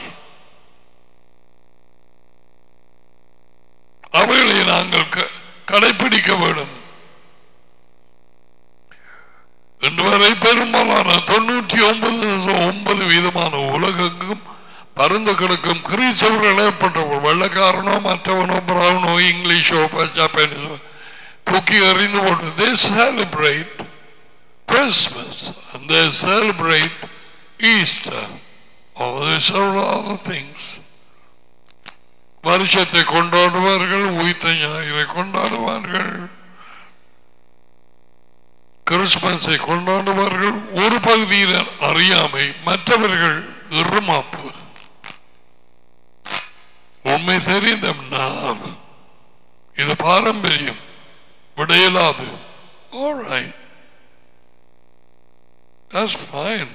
அவைகளை நாங்கள் க- கடைபிடிக்க வேண்டும் இன்று வரை பெரும்பாலான தொண்ணூற்றி ஒன்பது ஒன்பது வீதமான உலகெங்கும் பறந்து கிடக்கும் கிறிஸ்தவர்கள் ஒரு வெள்ளக்காரனோ மற்றவனோ பிரவுனோ இங்கிலீஷோ ஜப்பானீஸோ தூக்கி அறிந்து போட்டு they celebrate Christmas and they celebrate Easter. All these வருஷத்தை கொண்டாடுவார்கள் உயிர்த்த ஞாயிறை கொண்டாடுவார்கள். கிறிஸ்மஸை கொண்டாடுவார்கள். ஒரு பகுதியினர் அறியாமை மற்றவர்கள் இருமாப்பு. உண்மை தெரிந்த நாம் இது பாரம்பரியம் விடையலாது All right. That's fine.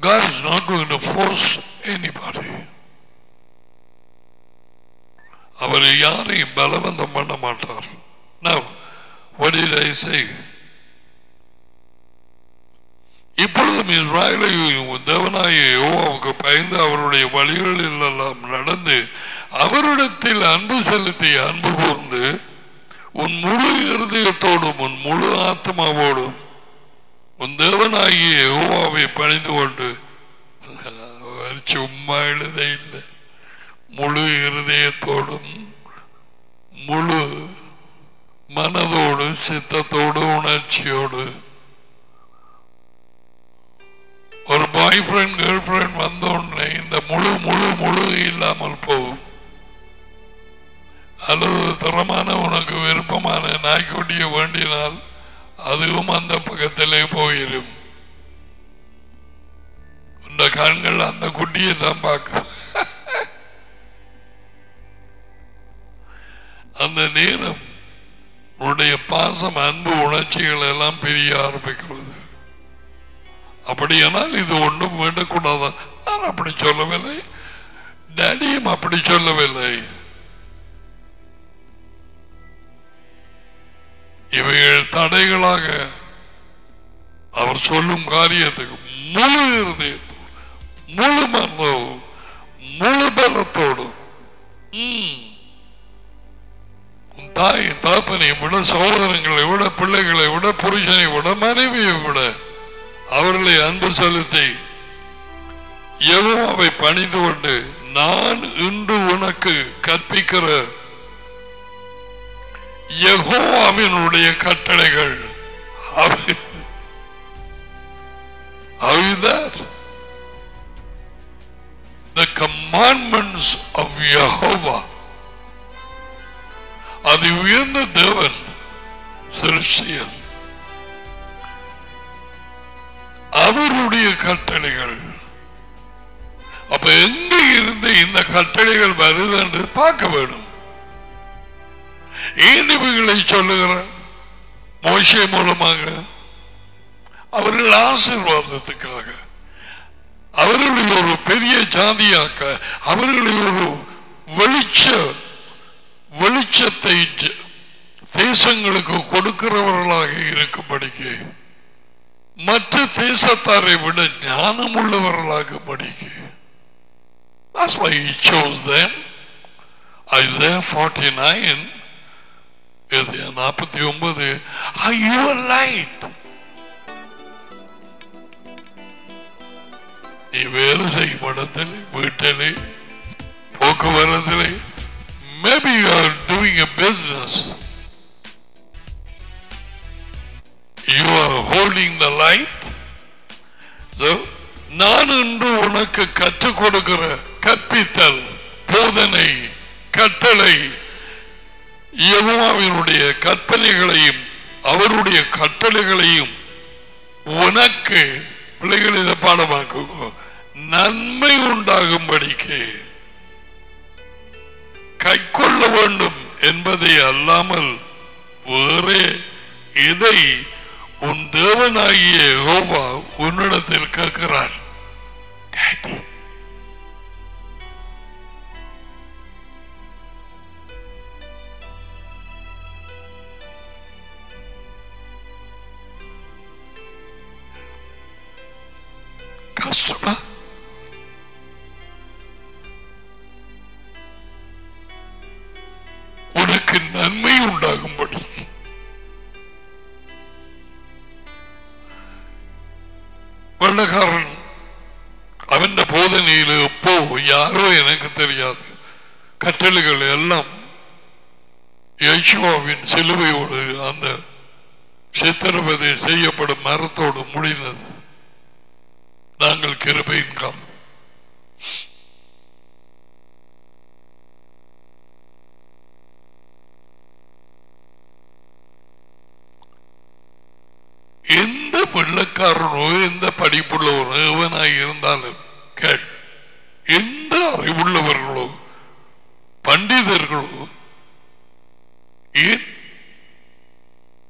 God is not going to force anybody. அவர் யாரையும் பலவந்தம் பண்ண மாட்டார் Now, what did I say? இப்பொழுதும் இஸ்ராயலை தேவனாய யோவாவுக்கு பயந்து அவருடைய வழிகளில் எல்லாம் நடந்து அவரிடத்தில் அன்பு செலுத்தி அன்பு கூர்ந்து உன் முழு இருதயத்தோடும் உன் முழு ஆத்மாவோடும் உன் தேவனாகிய யோவாவை பணிந்து கொண்டு சும்மா எழுத இல்லை. முழு இருதயத்தோடும் முழு மனதோடு சித்தத்தோடு உணர்ச்சியோடு ஒரு பாய் ஃப்ரெண்ட் கேர்ள் ஃப்ரெண்ட் வந்த உடனே இந்த முழு முழு முழு இல்லாமல் போகும் அல்லது தரமான உனக்கு விருப்பமான நாய்க்குட்டியை வேண்டினால் அதுவும் அந்த பக்கத்திலே போயிடும் இந்த கண்கள் அந்த குட்டியை தான் பார்க்கும். அந்த நேரம் உன்னுடைய பாசம் அன்பு உணர்ச்சிகள் எல்லாம் பிரிய ஆரம்பிக்கிறது. அப்படியானால் இது ஒன்றும் வேண்டக்கூடாது நான் அப்படி சொல்லவில்லை டேடியும் அப்படி சொல்லவில்லை இவைகள் தடைகளாக அவர் சொல்லும் காரியத்துக்கு முழு இருதயத்தோடு முழு மனதோடு முழு பலத்தோடு ம். உன் தாய் தாப்பனை விட சகோதரங்களை விட பிள்ளைகளை விட புருஷனை விட மனைவியை விட அவர்களை அன்பு செலுத்தி எதுவும் அவை பணிந்து கொண்டு நான் இன்று உனக்கு கற்பிக்கிற யெகோவாவினுடைய கட்டளைகள் அவை- The commandments of Jehovah. அது உயர்ந்த தேவன் சிருஷ்டியன். அவருடைய கட்டளைகள். அப்ப எங்க இருந்து இந்த கட்டளைகள் வருது என்று பார்க்க வேண்டும். ஏன் சொல்லுகிற சொல்லுகிறார் மோசை மூலமாக. அவர்கள் ஆசீர்வாதத்துக்காக. அவர்களை ஒரு பெரிய ஜாதியாக்க அவர்களை ஒரு வெளிச்ச வெளிச்சத்தை தேசங்களுக்கு கொடுக்கிறவர்களாக இருக்கும்படிக்கு மற்ற தேசத்தாரை விட ஞானம் உள்ளவர்களாக படிக்கு That's why he chose them. Isaiah 49 இது நாற்பத்தி ஒன்பது Are you a light? நீ வேலை செய்யும் இடத்தில் வீட்டிலே போக்குவரத்திலே maybe you are doing a business you are holding the light. So நான் இன்று உனக்கு கற்றுக் கொடுக்கிற கற்பித்தல் போதனை கட்டளை யெகோவாவினுடைய கற்பனைகளையும் அவருடைய கட்டளைகளையும் உனக்கு பிள்ளைகள் இதை பாடமாக்குங்க. நன்மை உண்டாகும்படிக்கு கொள்ள வேண்டும் என்பதை அல்லாமல் வேறே இதை உன் தேவனாகிய யோபா உன்னிடத்தில் கேட்கிறார். கஷ்டமா உனக்கு நன்மை உண்டாகும்படி வெள்ளக்காரன் அவன் போதனையில் எப்போ யாரோ எனக்கு தெரியாது. கட்டளைகள் எல்லாம் யேசுவாவின் சிலுவையோடு அந்த சித்திரவதை செய்யப்படும் மரத்தோடு முடிந்தது. நாங்கள் கிருபையின் காலம். எந்த வெள்ளக்காரனோ எந்த படிப்புள்ளவனோ எவனாய் இருந்தாலும் கேள். எந்த அறிவுள்ளவர்களோ பண்டிதர்களோ ஏன்?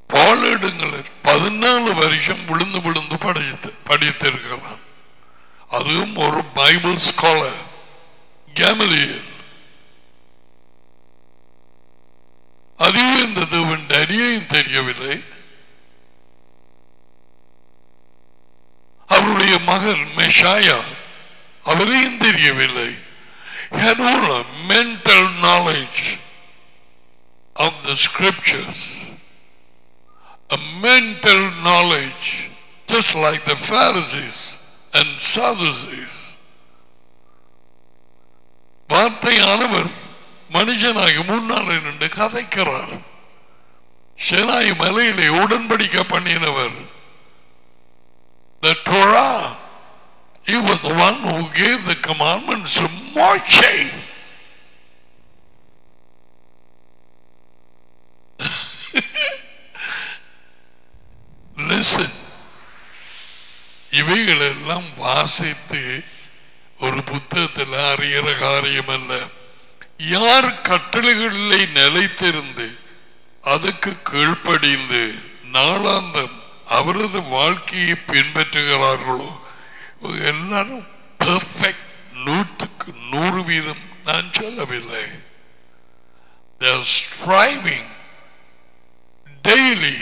பாலிடங்களில் பதினாலு வருஷம் விழுந்து விழுந்து படித்து படித்திருக்கிறான். அதுவும் ஒரு பைபிள் ஸ்காலர் கேமலியல். அதையும் இந்த தேவன் அடியையும் தெரியவில்லை. அவருடைய மகன் மெஷாயா அவரையும் தெரியவில்லை He had all a mental knowledge of the scriptures a mental knowledge just like the Pharisees and Sadducees வார்த்தையானவர் மனுஷனாகி முன்னாலே நின்று கதைக்கிறார் செனாய் மலையிலே உடன்படிக்க பண்ணினவர் The Torah He was the one who gave the commandments *laughs* to Moshe. Listen. இவைகள் எல்லாம் வாசித்து ஒரு புத்தகத்தில் அறிகிற காரியம் அல்ல யார் கட்டளைகளில் நிலைத்திருந்து அதுக்கு கீழ்ப்படிந்து நாளாந்தம் அவரது வாழ்க்கையை பின்பற்றுகிறார்களோ எல்லாரும் பெர்ஃபெக்ட் நூற்றுக்கு நூறு வீதம் நான் சொல்லவில்லை. ஸ்ட்ரைவிங் டெய்லி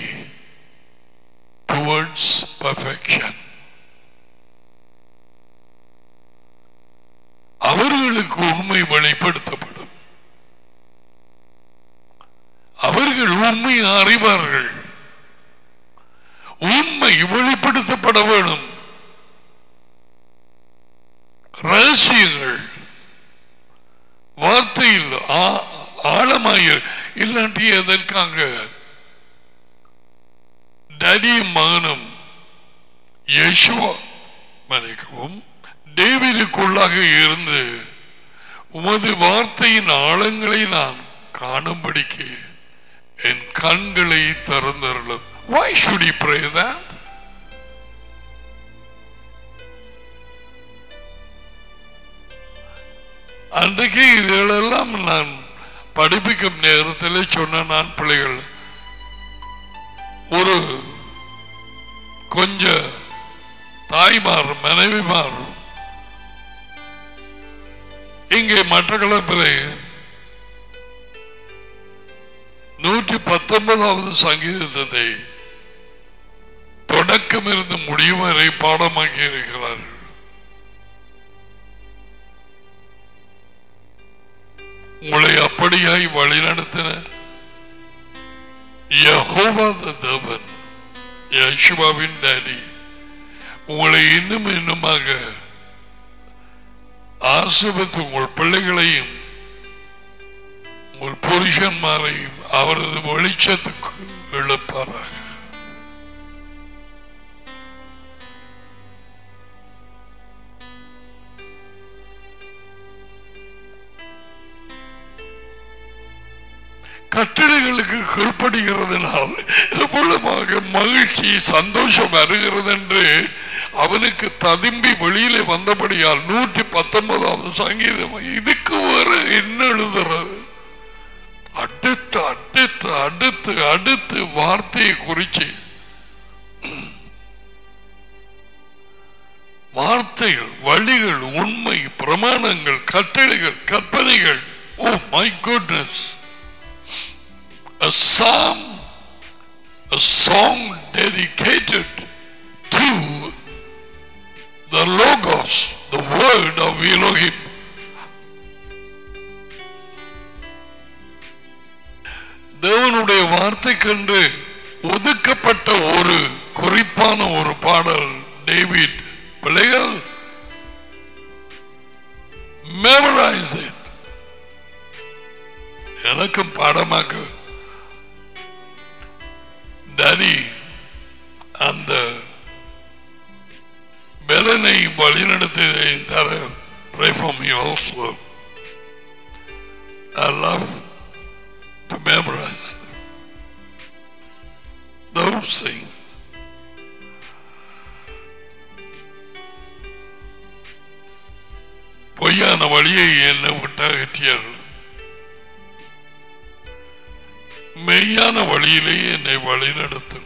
டுவர்ட்ஸ் பர்ஃபெக்ஷன் அவர்களுக்கு உண்மை வெளிப்படுத்தப்படும். அவர்கள் உண்மை அறிவார்கள். உண்மை வெளிப்படுத்தப்பட வேண்டும் ரகசியங்கள். வார்த்தையில் ஆ- இல்லாட்டி எதற்காக? டடியும் மகனும் யேசுவா மன்னிக்கவும் டேவிடுக்குள்ளாக இருந்து உமது வார்த்தையின் ஆழங்களை நான் காணும்படிக்கு என் கண்களை திறந்தருளும். Why should he pray that? அன்றைக்கு இதெல்லாம் நான் படிப்பிக்கும் நேரத்தில் சொன்ன நான் பிள்ளைகள் ஒரு கொஞ்ச தாய்மார் மனைவிமார் இங்கே மட்டக்களப்பிலே நூற்றி பத்தொன்பதாவது சங்கீதத்தை தொடக்கம் இருந்து முடியும் வரை பாடமாக்கி இருக்கிறார்கள். உங்களை அப்படியாய் வழிநடத்தின யெகோவா த தேவன் டாடி உங்களை இன்னும் இன்னுமாக ஆசிர்வத்து உங்கள் பிள்ளைகளையும் உங்கள் புருஷன்மாரையும் அவரது வெளிச்சத்துக்கு இழுப்பாராக கட்டளைகளுக்கு கீழ்ப்படுகிறதுனால் எவ்வளவாக மகிழ்ச்சி சந்தோஷம் வருகிறது என்று அவனுக்கு ததும்பி வெளியிலே வந்தபடியால் நூற்றி பத்தொன்பதாவது சங்கீதம் இதுக்கு ஒரு என்ன எழுதுறது அடுத்து அடுத்து அடுத்து அடுத்து வார்த்தையை குறிச்சு. வார்த்தைகள் வழிகள் உண்மை பிரமாணங்கள் கட்டளைகள் கற்பனைகள். ஓ my goodness a psalm, a song dedicated to the Logos, the word of Elohim. தேவனுடைய வார்த்தைக்கென்று ஒதுக்கப்பட்ட ஒரு குறிப்பான ஒரு பாடல் டேவிட் பிள்ளைகள் மெமரைஸ் எனக்கும் பாடமாக்கு டாடி அந்த பலனை வழிநடத்தியதை தர pray for me also. I love to memorize those things. பொய்யான வழியை என்னை விட்டு அகற்றியார்கள் மெய்யான வழியிலே என்னை வழிநடத்தும்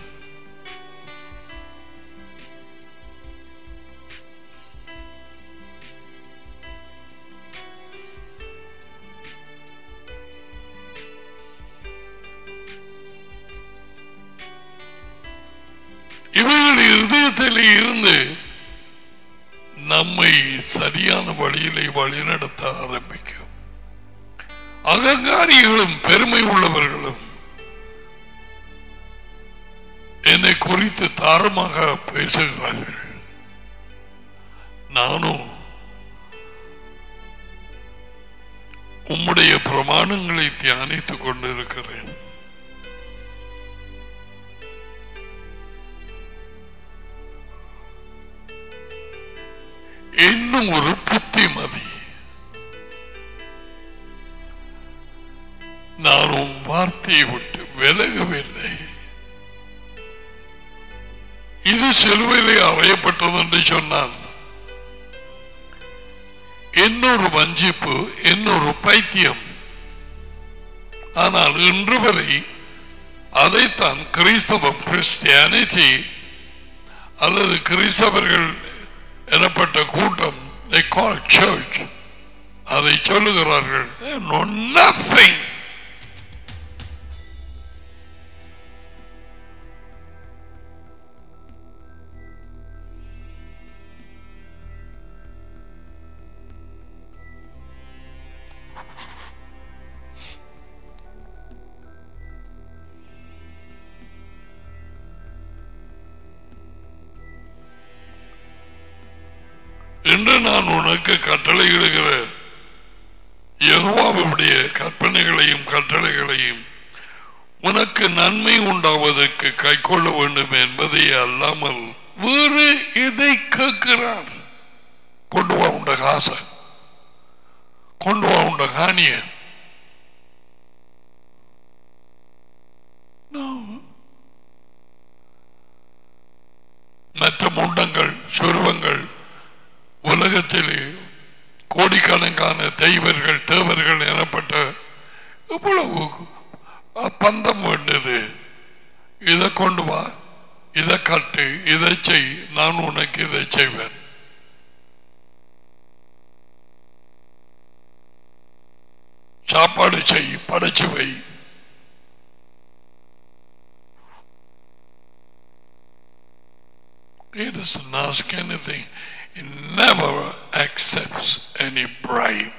இவைகள் இருதயத்தில் இருந்து நம்மை சரியான வழியிலே வழிநடத்த ஆரம்பிக்கும். அகங்காரிகளும் பெருமை உள்ளவர்களும் என்னை குறித்து தாரமாக பேசுகிறார்கள். நானும் உம்முடைய பிரமாணங்களை தியானித்துக் கொண்டிருக்கிறேன். இன்னும் ஒரு புத்திமதி நான் உன் வார்த்தையை விட்டு விலகவில்லை. இது சிலுவையிலே அறையப்பட்டது என்று சொன்னான். இன்னொரு வஞ்சிப்பு இன்னொரு பைத்தியம். ஆனால் இன்று வரை அதைத்தான் கிறிஸ்தவம் கிறிஸ்டியானிட்டி அல்லது கிறிஸ்தவர்கள் எனப்பட்ட கூட்டம் they call church. அதை சொல்லுகிறார்கள் They உண்டாவதற்கு கைக்கொள்ள வேண்டும் என்பதை அல்லாமல் வேறு எதை கேட்கிறார்? கொண்டு வா உண்ட காசை. கொண்டு வா உண்ட காணிய. மற்ற முண்டங்கள் சொருவங்கள் உலகத்திலே கோடிக்கணக்கான தெய்வர்கள் தேவர்கள் எனப்பட்ட இவ்வளவு பந்தம் வேண்டது இதை கொண்டு வா இதை கட்டு இதை செய் நான் உனக்கு இதை செய்வேன் சாப்பாடு செய் படைச்சு வை He doesn't ask anything. He never accepts any bribe.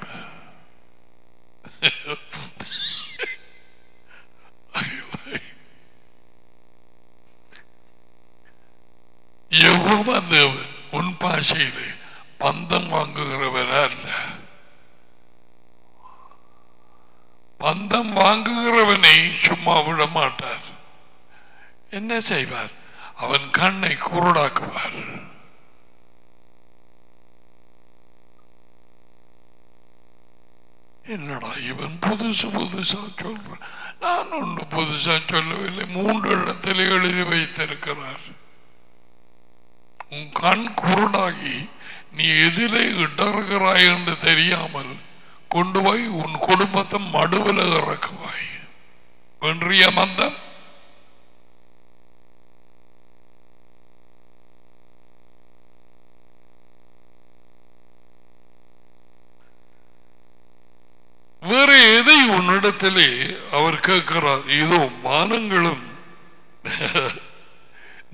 *laughs* Jehovah தேவன் உன் பாஷையிலே பந்தம் வாங்குகிறவர் அல்ல. பந்தம் வாங்குகிறவனை சும்மா விட மாட்டார் என்ன செய்வார்? அவன் கண்ணை குருடாக்குவார். என்னடா இவன் புதுசு புதுசா சொல்றான் நான் ஒன்று புதுசா சொல்லவில்லை. மூன்று இடத்தில் எழுதி வைத்திருக்கிறார். உன் கண் குருடாகி நீ எதிலே இடர்கிறாய் என்று தெரியாமல் கொண்டு போய் உன் குடும்பத்தை மடுவில் இறக்குவாய். வென்றிய மந்தம் வேறு எதை உன்னிடத்திலே அவர் கேட்கிறார்? இதோ மானங்களும்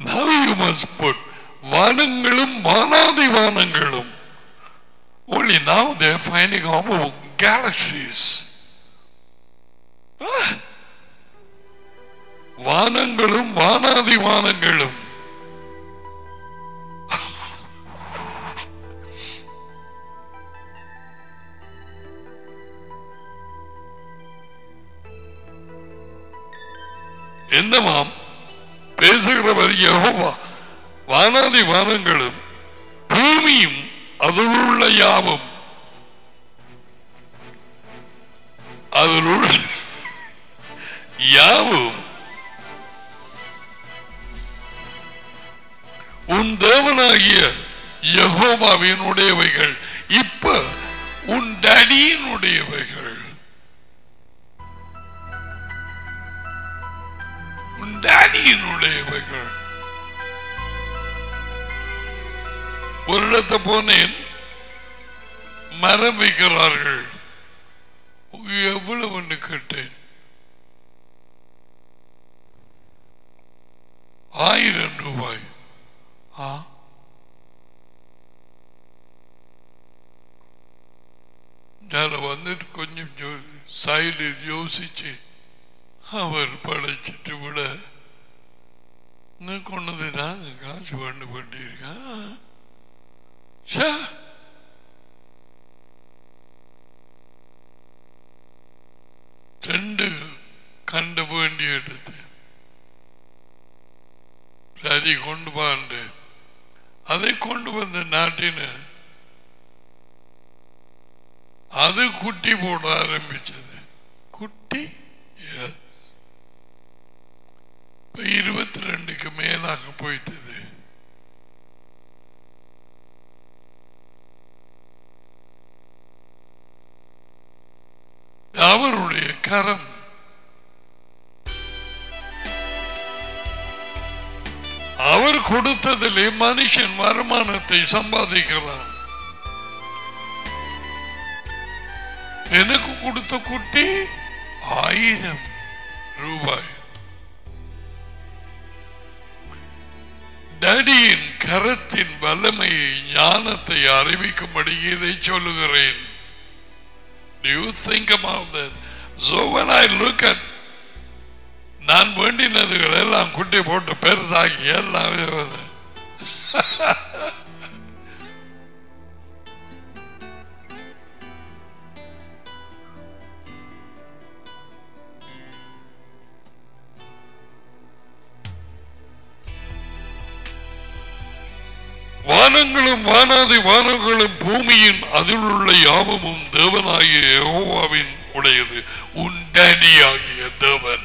Now you must put வானங்களும் வானாதி வானங்களும் only now they're finding out galaxies. வானங்களும் வானாதி வானங்களும் என்னமாம்? பேசுகிறவர் யகோவா. வானாதி வானங்களும் பூமியும் அதிலுள்ள யாவும். அதிலுள்ள யாவும். உன் தேவனாகிய யெகோவாவினுடையவைகள். யோசிச்சு அவர் படைச்சிட்டு விட கொண்டது நாங்க காசு பண்ணு பண்ணியிருக்கேன் ரெண்டு கண்டு வேண்டி எடுத்து சரி கொண்டு பாண்டு அதை கொண்டு வந்த நாட்டின அது குட்டி போட ஆரம்பிச்சு குட்டி Yes. இப்ப இருபத்தி ரெண்டுக்கு மேலாக போயிட்டது அவருடைய அவர் கொடுத்ததிலே மனுஷன் வருமானத்தை சம்பாதிக்கிறான். எனக்கு கொடுத்த குட்டி ஆயிரம் ரூபாய். டடியின் கரத்தின் வல்லமையை ஞானத்தை அறிவிக்கும்படி இதை சொல்லுகிறேன். Do you think about that? So when நான் வேண்டினதுகள் எல்லாம் குட்டி போட்டு பெருசாகி எல்லாம் வானங்களும் வானாதி வானங்களும் பூமியின் அதில் உள்ள யாவமும் தேவனாகிய யோவாவின் உடையது. உன் தேவன்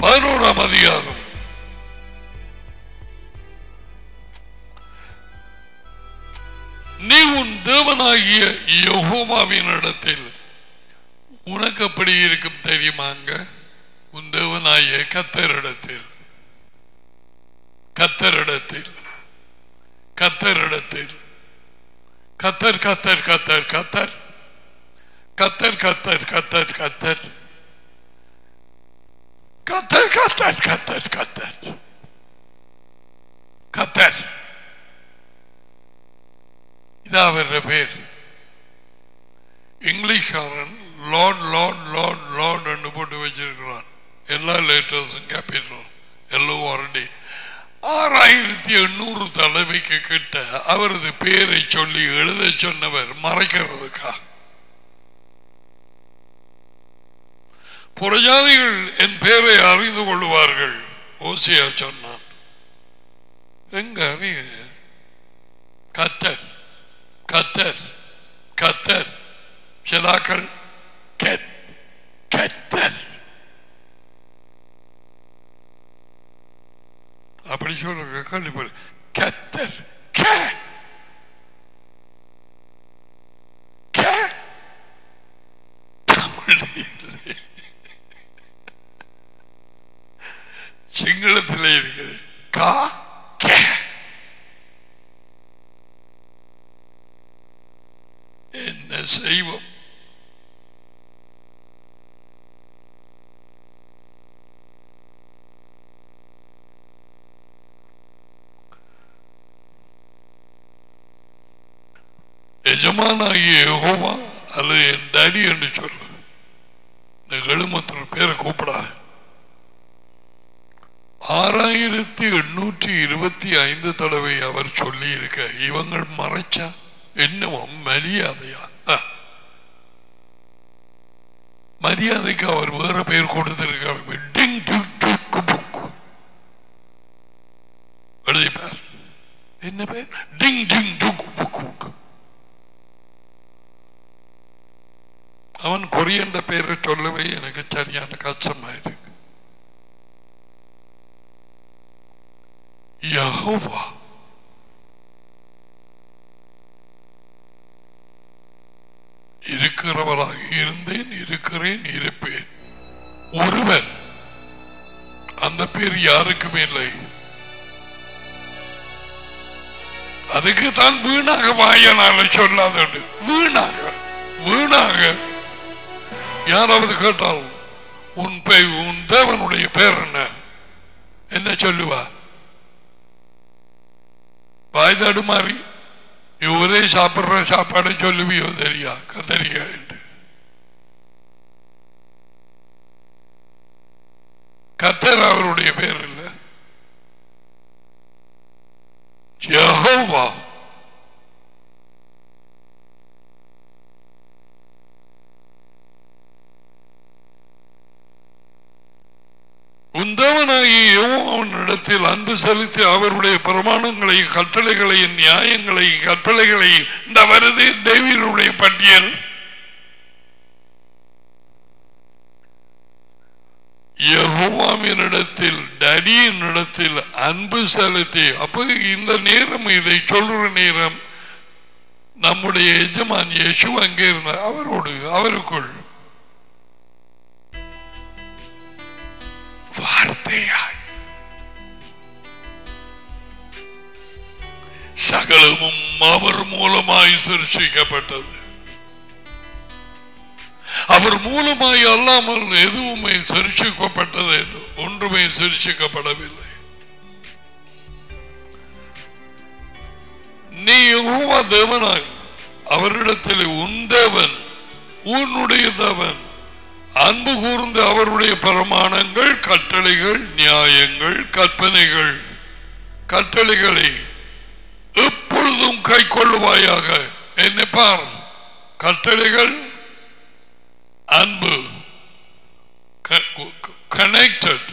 பதினோராம் அதிகாரம் நீ உன் தேவனாகிய யெகோவாவின் இடத்தில் உனக்கு அப்படி இருக்கும் தெரியுமாங்க உன் தேவனாகிய கத்தரிடத்தில் கத்தரிடத்தில் கத்தரிடத்தில். கத்தர் கத்தர் கத்தர் கத்தர். கத்தர் கத்தர் கத்தர் கத்தர். கத்தர் கத்தர் கத்தர் கத்தர். கத்தர். இது அவர பேர். இங்கிலீஷ்காரன் லார்ட் லார்ட் லார்ட் லார்ட் போட்டு வச்சிருக்கிறான். எல்லா லெட்டர்ஸும் கேபிட்டல் எல்லோ ஆல்ரெடி ஆறாயிரத்தி எண்ணூறு தலைமைக்கு கிட்ட அவரது பேரை சொல்லி எழுத சொன்னவர் மறைக்கிறதுக்கா? புறஜாதிகள் என் பேரை அறிந்து கொள்வார்கள் ஓசியா சொன்னான். எங்க அறிய கத்தர் கத்தர் கத்தர் சிலாக்கள் கத்தர். அப்படி சொல்ற கண்டிப்பா கத்தர் சிங்களத்தில் இருக்குது. கா. என்ன செய்வோம்? எஜமானாகிய யெகோவா அல்லது என் டேடி என்று சொல்லு. இந்த எழுமத்தின் பேரை கூப்பிடாது ஆறாயிரத்தி எண்ணூற்றி இருபத்தி ஐந்து தடவை அவர் சொல்லி இருக்க இவங்கள் மறைச்சா? என்னவோ மரியாதையா? மரியாதைக்கு அவர் வேற பெயர் கொடுத்திருக்காங்க டிங் புக்கு. எழுதிப்பார் என்ன பேர்? டிங் டிங் டுக்கு புக்கு. அவன் கொரியன்ற பெயரை சொல்லவே எனக்கு சரியான கஷ்டமாயிருக்கு யஹோவா இருக்கிறவராக இருந்தேன் இருக்கிறேன் இருப்பேன். ஒருவர் அந்த பேர் யாருக்குமே இல்லை. அதுக்கு தான் வீணாக வாயனால சொல்லாத வீணாக. வீணாக. யாராவது கேட்டால் உன் பெய் உன் தேவனுடைய பேர் என்ன? என்ன சொல்லுவா? வாய் தடுமாறி இவரே சாப்பிடுற சாப்பாடு சொல்லுவியோ தெரியா? கத்தரியா என்று. கத்தர் அவருடைய பேர் இல்லை. யெகோவா. தேவனாகிய அவனிடத்தில் அன்பு செலுத்தி அவருடைய பிரமாணங்களை கட்டளைகளை நியாயங்களை கட்டளைகளையும் இந்த வருது தேவியனுடைய பட்டியல். யெகோவாவினிடத்தில் டடியினிடத்தில் அன்பு செலுத்தி அப்போ இந்த நேரம் இதை சொல்ற நேரம் நம்முடைய எஜமான் யேசு அங்கே இருந்த அவரோடு அவருக்குள். வார்த்தையாய் சகலமும் அவர் மூலமாய் சிருஷிக்கப்பட்டது அவர் மூலமாய் அல்லாமல் எதுவுமே சிருஷிக்கப்பட்டது ஒன்றுமே சிருஷிக்கப்படவில்லை நீ தேவனாக அவரிடத்தில் உன் தேவன் உன்னுடைய தேவன். அன்பு கூர்ந்து அவருடைய பிரமாணங்கள் கட்டளைகள் நியாயங்கள் கற்பனைகள். கட்டளைகளை எப்பொழுதும் கை கொள்ளுவாயாக என்னை பார் கட்டளைகள் அன்பு கனெக்டட்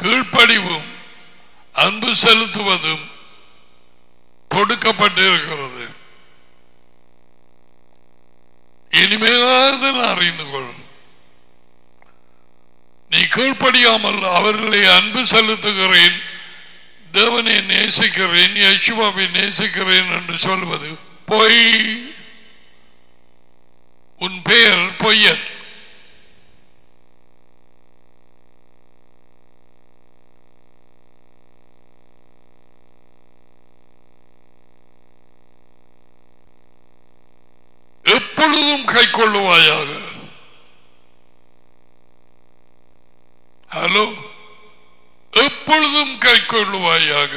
கீழ்ப்படிவும் அன்பு செலுத்துவதும் கொடுக்கப்பட்டிருக்கிறது. இனிமேலாவது அறிந்து கொள் நீ கீழ்ப்படியாமல் அவர்களை அன்பு செலுத்துகிறேன். தேவனை நேசிக்கிறேன் யசுவாவை நேசிக்கிறேன் என்று சொல்வது பொய். உன் பெயர் பொய்யர் எப்பொழுதும் கை கொள்ளுவாயாக ஹலோ எப்பொழுதும் கை கொள்ளுவாயாக?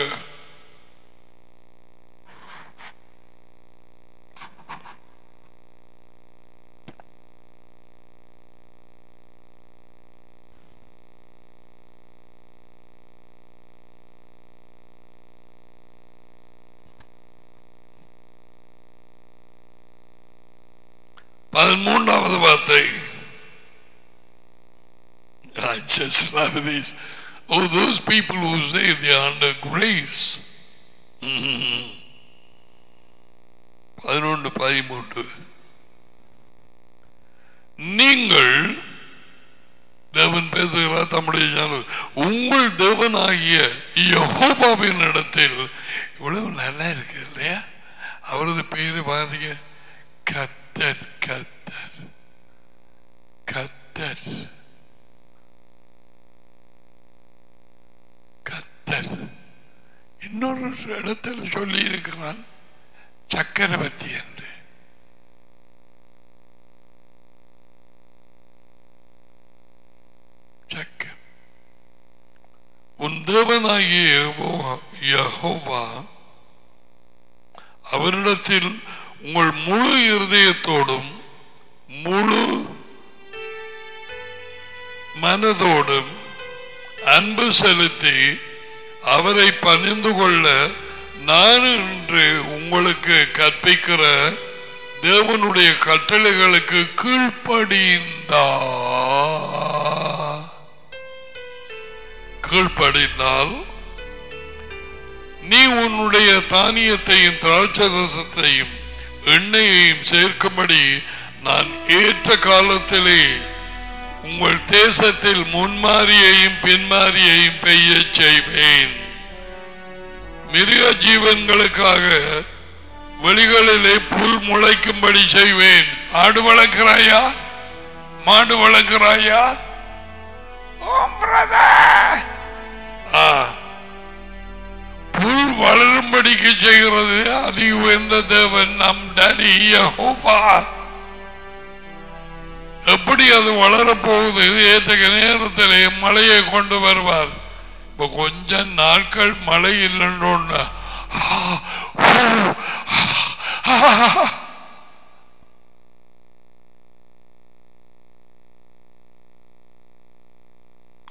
பதிமூன்றாவது வார்த்தை. I just *laughs* love this. Oh, those people who say they are under grace. Mm-hmm. பதினொன்று பதிமூன்று. நீங்கள் தேவன் பேசுகிறார் தம்முடைய ஜனம். உங்கள் ஆகிய யகோபாவின் இடத்தில் இவ்வளவு நல்லா இருக்கு இல்லையா? அவரது பேரு பாதிக்க கத்தர் கத்தர். கத்தர். இன்னொரு இடத்துல சொல்லி இருக்கிறான் சக்கரவர்த்தி என்று. சக்க உன் தேவனாகிய யெகோவா- அவரிடத்தில் உங்கள் முழு இருதயத்தோடும் முழு மனதோடும் அன்பு செலுத்தி அவரை பணிந்து கொள்ள நான் இன்று உங்களுக்கு கற்பிக்கிற தேவனுடைய கட்டளைகளுக்கு கீழ்ப்படிந்தா கீழ்ப்படிந்தால் நீ உன்னுடைய தானியத்தையும் திராட்சரசத்தையும் எண்ணெயையும் சேர்க்கும்படி நான் ஏற்ற காலத்திலே உங்கள் தேசத்தில் முன்மாரியையும் பின்மாரியையும் பெய்ய செய்வேன். மிருக ஜீவன்களுக்காக வெளிகளிலே புல் முளைக்கும்படி செய்வேன். ஆடு வளர்க்கிறாயா? மாடு வளர்க்கிறாயா? புல் வளரும்படிக்கு செய்கிறது அதிக உயர்ந்த தேவன் நம் டடி யெகோவா. எப்படி அது வளரப்போகுது ஏற்ற நேரத்திலே மழையை கொண்டு வருவார் இப்ப கொஞ்ச நாட்கள் மழை இல்லைன்னு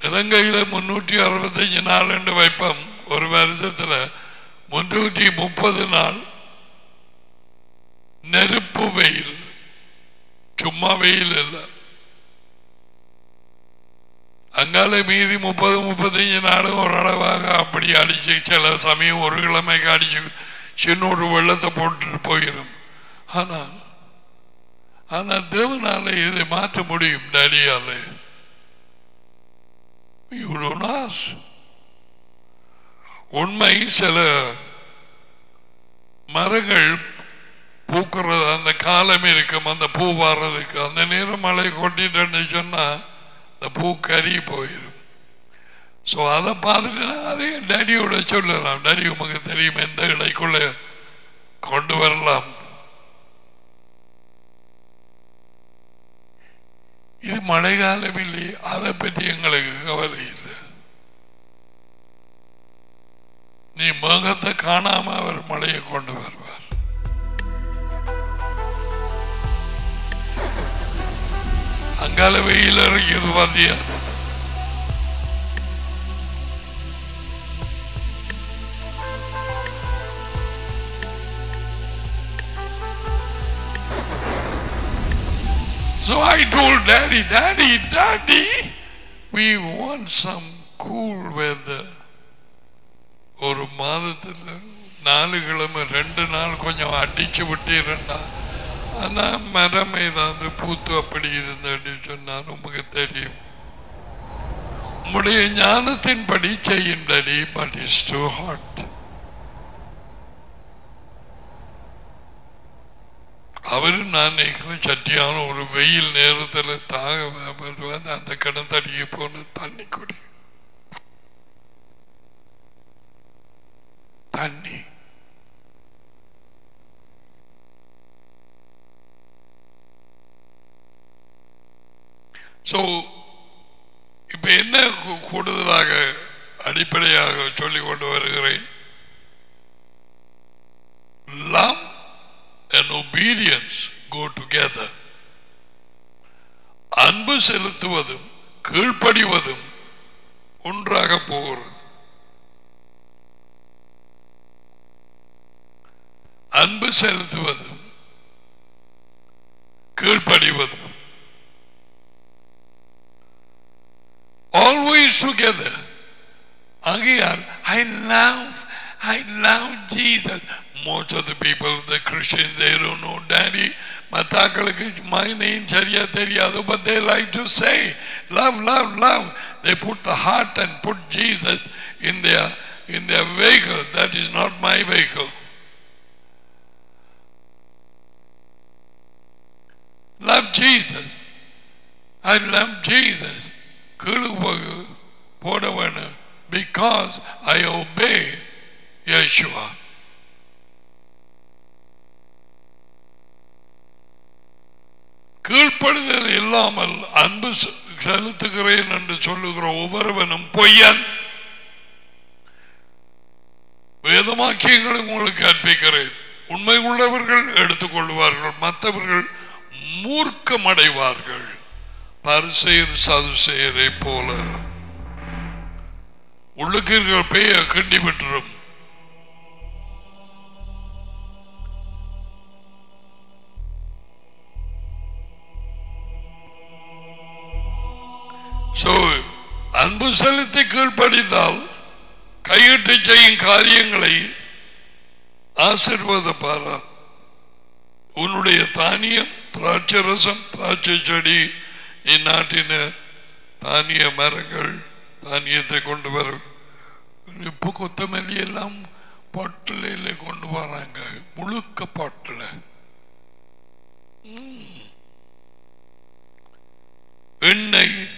இலங்கையில முன்னூற்றி அறுபத்தஞ்சு நாள் என்று வைப்போம் ஒரு வருஷத்துல முன்னூற்றி முப்பது நாள் நெருப்பு வெயில் சும்மா வெயில் இல்லை. அங்கால மீதி முப்பது முப்பத்தஞ்சு நாள் ஓரளவாக அப்படி அடிச்சு சில சமயம் ஒரு கிழமைக்கு அடிச்சு சின்ன ஒரு வெள்ளத்தை போட்டுட்டு போயிடும் ஆனால் ஆனால் தேவனால இதை மாற்ற முடியும் டேடியால. யூரோனாஸ் உண்மை சில மரங்கள் பூக்கிறது அந்த காலம் இருக்கும். அந்த பூ வர்றதுக்கு அந்த நேரம் மழை கொட்டிட்டேன்னு சொன்னா அந்த பூ கறி போயிடும் ஸோ அதை பார்த்துட்டு நான் அதையும் டேடியோட சொல்லலாம் டேடி உமக்கு தெரியும் எந்த இடைக்குள்ள கொண்டு வரலாம். இது மழை காலம் இல்லை. அதை பற்றி எங்களுக்கு கவலை இல்லை. நீ மேகத்தை காணாம அவர் மழையை கொண்டு வருவார். அங்கால வெயில் இறங்கியது பாத்தியா So I told Daddy, Daddy, Daddy, we want some cool weather. ஒரு மாதத்தில் நாலு கிழமை ரெண்டு நாள் கொஞ்சம் அடிச்சு விட்டீரண்டா ஆனா மரம் ஏதாவது பூத்து அப்படி இருந்தேன்னு சொன்னால் உமக்கு தெரியும். உம்முடைய ஞானத்தின்படி செய்யும் daddy but is too hot அவரும் நான் நினைக்கிறேன் சட்டியான ஒரு வெயில் நேரத்தில் தாக வந்து அந்த கிணத்தடிக்கு போன தண்ணி குடி. தண்ணி. ஸோ இப்ப என்ன கூடுதலாக அடிப்படையாக சொல்லிக் கொண்டு வருகிறேன்? Love and obedience go together. அன்பு செலுத்துவதும் கீழ்ப்படிவதும் ஒன்றாக போகிறது. அன்பு செலுத்துவதும் கீழ்ப்படிவதும் always together ஆகையால் I love I love Jesus most of the people the Christians they don't know daddy மத்தாக்களுக்கு மைனையும் சரியா தெரியாது but they like to say love love love they put the heart and put Jesus in their in their vehicle that is not my vehicle love Jesus I love Jesus கீழு போக- போட வேணும் because I obey Yeshua. கீழ்ப்படுதல் இல்லாமல் அன்பு செலுத்துகிறேன் என்று சொல்லுகிற ஒவ்வொருவனும் பொய்யன். வேதமாக்கியங்களை உங்களுக்கு கற்பிக்கிறேன் உண்மை உள்ளவர்கள் எடுத்துக்கொள்வார்கள் மற்றவர்கள் மூர்க்கமடைவார்கள். பரிசெயர் சதுசெயரை போல. உள்ளுக்கு இருக்கிற பேய கிண்டி விட்டுரும். அன்பு செலுத்தி கீழ்ப்படித்தால் கையிட்டு செய்யும் காரியங்களை ஆசிர்வாத பாரா உன்னுடைய தானியம் திராட்சை ரசம் திராட்சை செடி இந்நாட்டின தானிய மரங்கள் தானியத்தை கொண்டு வர இப்போ கொத்தமல்லி எல்லாம் பாட்டில கொண்டு வராங்க. முழுக்க பாட்டில. எண்ணெய்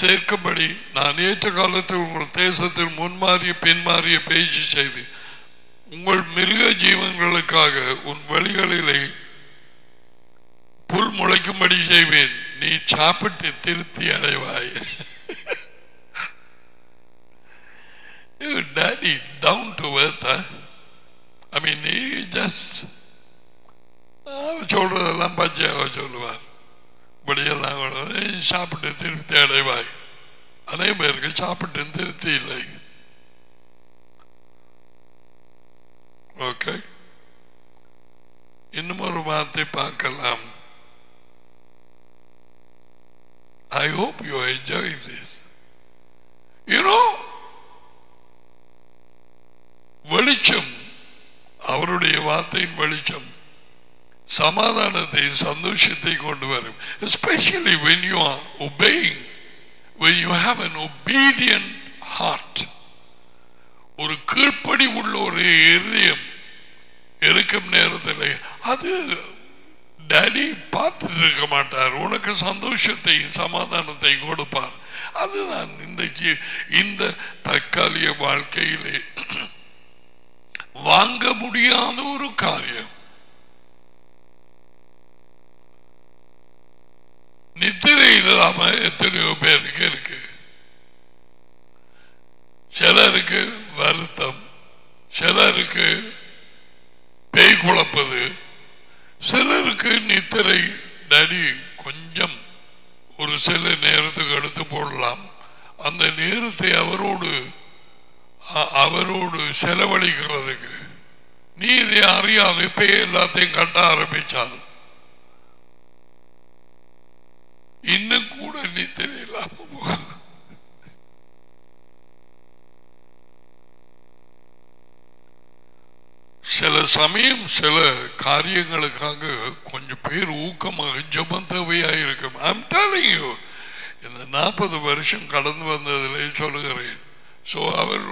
சேர்க்கும்படி நான் ஏற்ற காலத்தில் உங்கள் தேசத்தில் முன்மாறிய பின்மாறிய பேச்சு செய்து உங்கள் மிருக ஜீவன்களுக்காக உன் வழிகளிலே புல் முளைக்கும்படி செய்வேன். நீ சாப்பிட்டு திருப்தி அடைவாய். You down to to I mean நீ ஜஸ்ட் அவர் சொல்றதெல்லாம் பச்சையாக சொல்லுவார். இப்படியெல்லாம் சாப்பிட்டு திருப்தி அடைவாய். அதே பேருக்கு சாப்பிட்டு திருப்தி இல்லை. ஓகே இன்னும் ஒரு வார்த்தை பார்க்கலாம். I hope you are enjoying this. You know, வெளிச்சம் அவருடைய வார்த்தையின் வெளிச்சம் சமாதானத்தை சந்தோஷத்தை கொண்டு வரும் especially when you are obeying when you have an obedient heart ஒரு கீழ்ப்படி உள்ள ஒரு இருதயம் இருக்கும் நேரத்தில் அது டேடி பார்த்துட்டு இருக்க மாட்டார் உனக்கு சந்தோஷத்தையும் சமாதானத்தையும் கொடுப்பார். அதுதான் இந்த இந்த தற்காலிக வாழ்க்கையிலே வாங்க முடியாத ஒரு காரியம். நித்திரை இல்லாம எத்தனையோ பேருக்கு இருக்கு. சிலருக்கு வருத்தம் சிலருக்கு பேய் குழப்பது சிலருக்கு நித்திரை நடி கொஞ்சம் ஒரு சில நேரத்துக்கு எடுத்து போடலாம். அந்த நேரத்தை அவரோடு அ- அவரோடு செலவழிக்கிறதுக்கு நீ இதை அறியாது இப்பயே எல்லாத்தையும் கட்ட ஆரம்பிச்சார் இன்னும் கூட நித்திரை இல்லாம போகும். சில சமயம் சில காரியங்களுக்காக கொஞ்சம் பேர் ஊக்கமாக ஜெபம் தேவையாக இருக்கும் I'm telling இந்த நாற்பது வருஷம் கடந்து வந்ததுலேயே சொல்லுகிறேன். சோ அவர்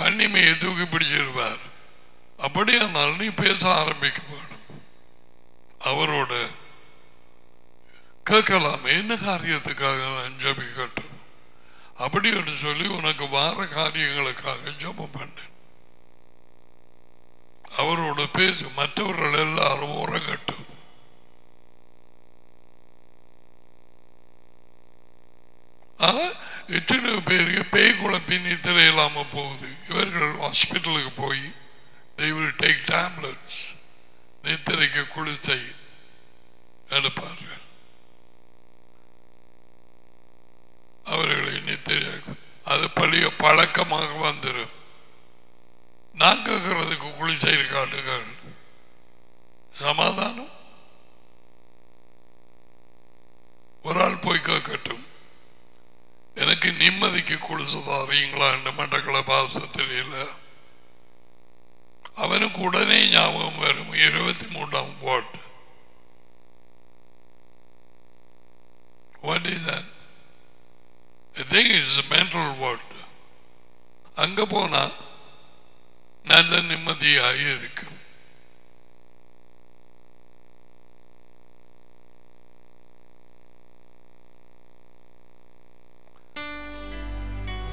கண்ணிமையை தூக்கி பிடிச்சிருவார் அப்படியானால் நீ பேச ஆரம்பிக்க வேணும் அவரோட கேட்கலாம் என்ன காரியத்துக்காக நான் ஜபிக்கட்டும்? அப்படி என்று சொல்லி உனக்கு வார காரியங்களுக்காக ஜெபம் பண்ணேன். அவரோட பேசு மற்றவர்கள் எல்லாரும் உறங்கட்டும். ஆனா எத்தனை பேருக்கு பேய் குழப்பி நித்திரை இல்லாம போகுது. இவர்கள் ஹாஸ்பிட்டலுக்கு போய் they will take tablets. நித்திரைக்கு குளிச்சை எடுப்பார்கள். அவர்களை நித்திரை அது பழைய பழக்கமாக வந்துடும் நாங்கிறதுக்கு கேட்கறதுக்கு செய்து இருக்காட்டுகள் சமாதானம். ஒரு ஆள் போய் கேட்கட்டும். எனக்கு நிம்மதிக்கு குளிசதாரீங்களா என்று மட்டக்கள பாச தெரியல. அவனுக்கு உடனே ஞாபகம் வரும் இருபத்தி மூன்றாம் பாட்டு what is that? I think it's a mental word. அங்க போனா நல்ல நிம்மதியாக இருக்கும்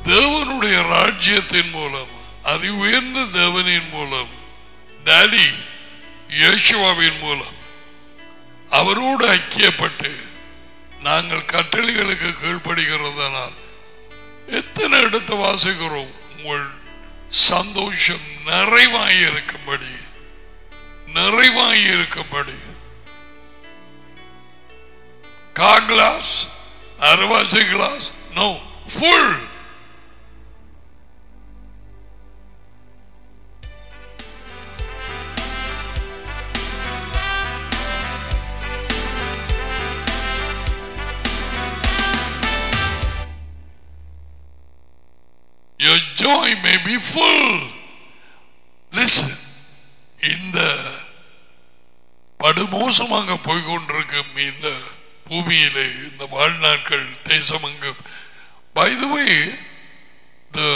தேவனுடைய ராஜ்யத்தின் மூலம் அதி உயர்ந்த தேவனின் மூலம் டாடி யேசுவாவின் மூலம் அவரோடு ஐக்கியப்பட்டு நாங்கள் கட்டளைகளுக்கு கீழ்ப்படுகிறதனால் எத்தனை இடத்தை வாசிக்கிறோம் உங்கள் சந்தோஷம் நிறைவாய் இருக்கும்படி நிறைவாய் இருக்கும்படி கா கிளாஸ் அரைவாசி glass no full joy may be full. Listen, இந்த படுமோசமாக போய்கொண்டிருக்கும் இந்த பூமியிலே இந்த வாழ்நாட்கள் தேசமங்கம் By the way, the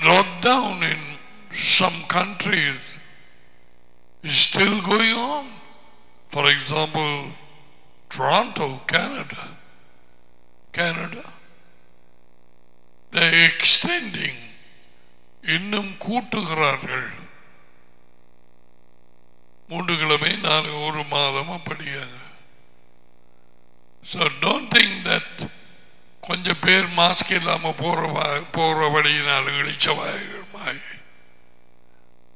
lockdown in some countries is still going on. For example, Toronto, Canada. Canada. Extending இன்னும் கூட்டுகிறார்கள். மூன்று கிழமை நாலு ஒரு மாதம் அப்படியாக. ஸோ டோன்ட் திங்க் தட் கொஞ்சம் பேர் மாஸ்க் இல்லாமல் போற போறபடியினால் இழிச்சவாய்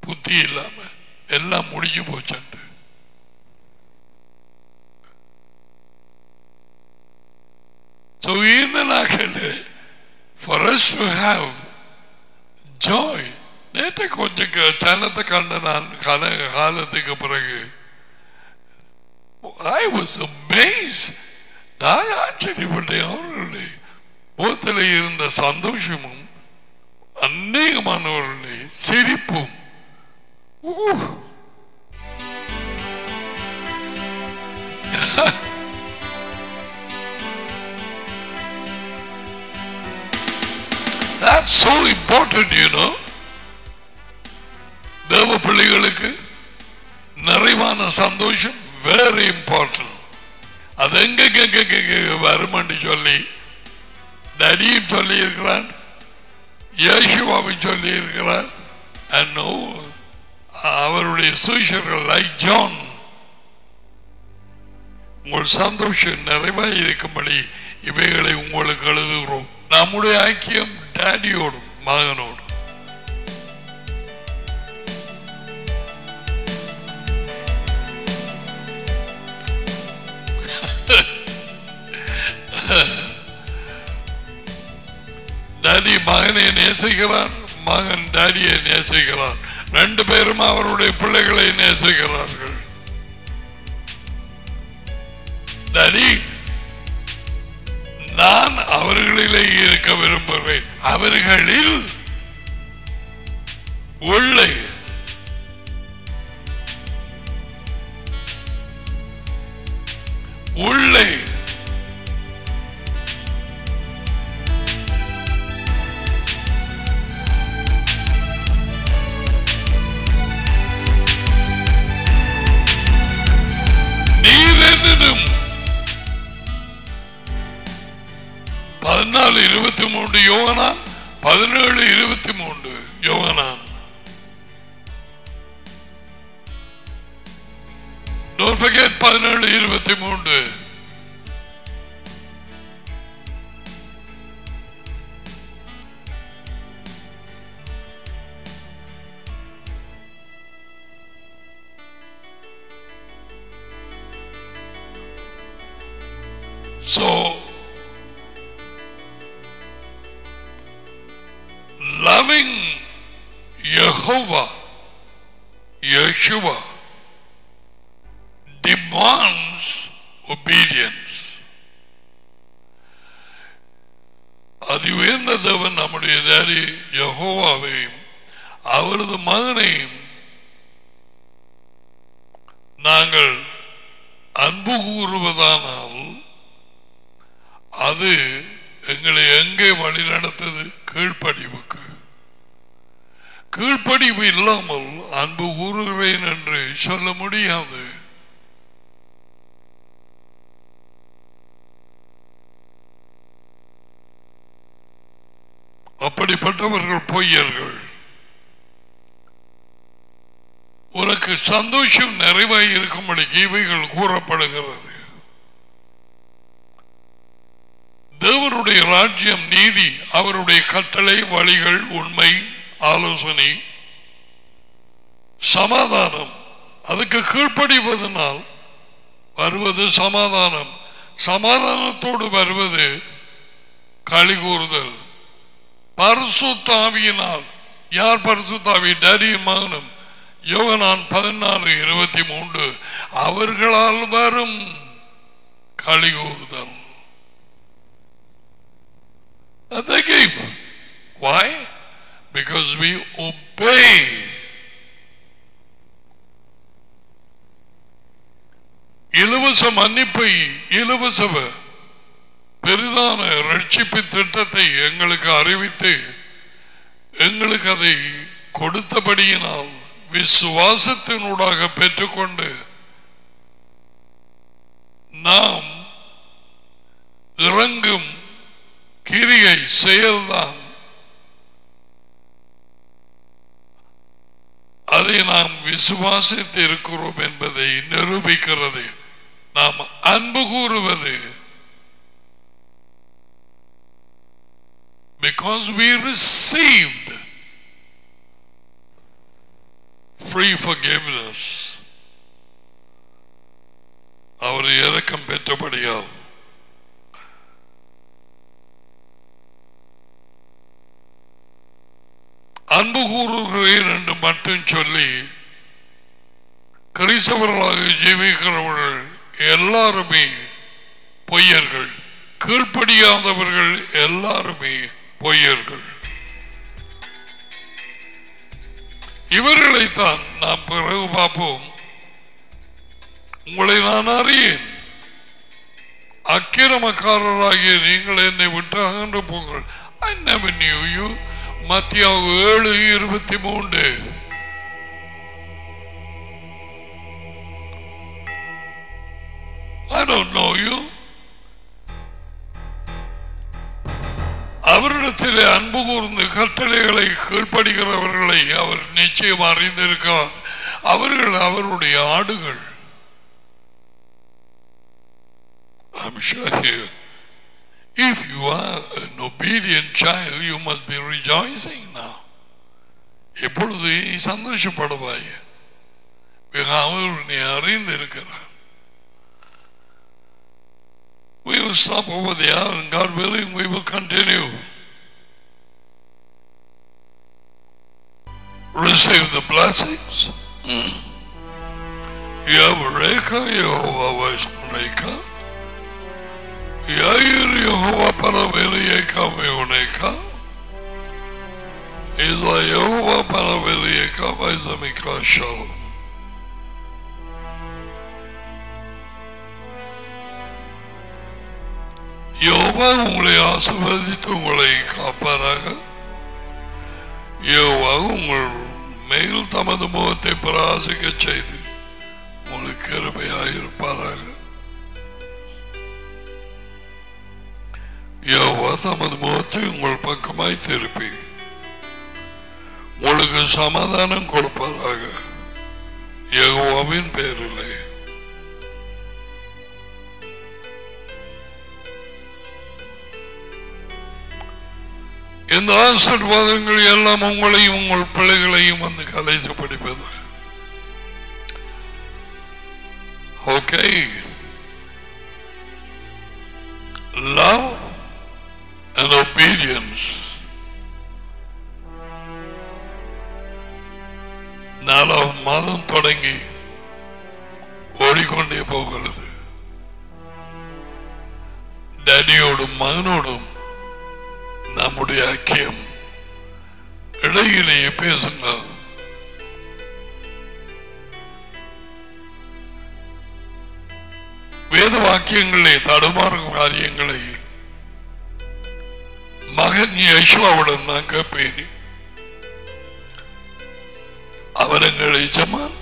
புத்தி இல்லாமல் எல்லாம் முடிஞ்சு போச்சண்டு ஸோ இந்த the நாட்களில் for us to have joy நேற்று கொஞ்சம் சனத்தை கண்ட நான் கல காலத்துக்கு பிறகு ஐ வாஸ் அமேஸ் நான் ஆச்சரியப்பட்டேன் அவர்களே முகத்தில் இருந்த சந்தோஷமும் அநேகமானவர்களே சிரிப்பும் ஊ. That's so important, you know. தேவ பிள்ளைகளுக்கு நிறைவான சந்தோஷம் வெரி இம்பார்ட்டன்ட் அது எங்க வருமன்னு சொல்லி தடியும் சொல்லி இருக்கிறான் யேசுவாவும் சொல்லி இருக்கிறார் அவருடைய சூஷர்கள் லைக் ஜான் உங்கள் சந்தோஷம் நிறைவாக இருக்கும்படி இவைகளை உங்களுக்கு எழுதுகிறோம். நம்முடைய ஐக்கியம் டாடியோடும் மகனோடும் டாடி மகனை நேசிக்கிறான் மகன் டாடியை நேசிக்கிறான் ரெண்டு பேரும் அவருடைய பிள்ளைகளை நேசிக்கிறார்கள் டாடி நான் அவர்களிலே இருக்க விரும்புகிறேன் அவர்களில் உள்ளே உள்ளே பதினாலு இருபத்தி மூன்று யோகனான் பதினேழு இருபத்தி மூன்று யோகனான் பதினேழு இருபத்தி மூன்று. So, loving Jehovah, Yeshua, demands obedience. அது உயர்ந்த தேவன் நம்முடைய டேடி யகோவாவையும் அவரது மகனையும் நாங்கள் அன்பு கூறுவதானால் அது எங்களை எங்கே வழி நடத்துது கீழ்ப்படிவுக்கு. கீழ்ப்படிவு இல்லாமல் அன்பு ஊறுகிறேன் என்று சொல்ல முடியாது. அப்படிப்பட்டவர்கள் பொய்யர்கள். உனக்கு சந்தோஷம் நிறைவாக இருக்கும்படி இவைகள் கூறப்படுகிறது. தேவனுடைய ராஜ்யம் நீதி அவருடைய கட்டளை வழிகள் உண்மை ஆலோசனை சமாதானம். அதுக்கு கீழ்ப்படிவதனால் வருவது சமாதானம். சமாதானத்தோடு வருவது களி கூறுதல். பரிசுத்தாவியினால் யார் பரிசுத்தாவி? டேடியும் மகனும். யோகனான் பதினாலு இருபத்தி மூன்று. அவர்களால் வரும் களி கூறுதல். And they gave. Why? Because we obey. இலவச மன்னிப்பை இலவச பெரிதான ரட்சிப்பு திட்டத்தை எங்களுக்கு அறிவித்து எங்களுக்கு அதை கொடுத்தபடியினால் விசுவாசத்தினூடாக பெற்றுக்கொண்டு நாம் இறங்கும் கிரியை செயல்தான். அதை நாம் விசுவாசித்து இருக்கிறோம் என்பதை நிரூபிக்கிறது. நாம் அன்பு கூறுவது. Because we received free forgiveness. அவர் இறக்கம் பெற்றபடியால் அன்பு கூறுகிறேன் என்று மட்டும் சொல்லி கிறிஸ்தவர்களாக ஜீவிக்கிறவர்கள் எல்லாருமே பொய்யர்கள். கீழ்ப்படியாதவர்கள் எல்லாருமே பொய்யர்கள். இவர்களைத்தான் நாம் பிறகு பார்ப்போம். உங்களை நான் அறியேன். அக்கிரமக்காரராகிய நீங்கள் என்னை விட்டு அகன்று போங்கள். என்ன never knew மத்தியாவு ஏழு இருபத்தி மூன்று. I don't know you. அவரிடத்திலே அன்பு கூர்ந்து கட்டளைகளை கீழ்ப்படுகிறவர்களை அவர் நிச்சயம் அறிந்திருக்கிறார். அவர்கள் அவருடைய ஆடுகள். I'm sure you, if you are an obedient child, you must be rejoicing now. எப்பொழுது நீ சந்தோஷப்படுவாய் அவர் நீ அறிந்திருக்கிறார் We will stop over there and God willing we will continue. Receive the blessings. יאיר யோவா פרבלי יקה ויונקה, אלא יהובה פרבלי יקה ואיזה מקרא שלום. யோவா உங்களை ஆசிர்வதித்து உங்களை காப்பாராக யோவா உங்கள் மேல் தமது முகத்தை பராசிக்க செய்து உங்களுக்கு கிருபையாயிருப்பாராக யோவா தமது முகத்தை உங்கள் பக்கமாய் திருப்பி உங்களுக்கு சமாதானம் கொடுப்பதாக யகுவாவின் பேரிலே. இந்த ஆசிர்வாதங்கள் எல்லாம் உங்களையும் உங்கள் பிள்ளைகளையும் வந்து கலைத்து படிப்பது ஓகே லவ் and obedience, நாலாம் மாதம் தொடங்கி ஓடிக்கொண்டே போகிறது. டேடியோடும் மகனோடும் நம்முடைய ஐக்கியம் இடையிலேயே பேசுங்கள். வேத வாக்கியங்களே தடுமாறும் காரியங்களை மகன் யேசுவாவுடன் நான் கேட்பேன் அவர் எங்கள் எஜமான்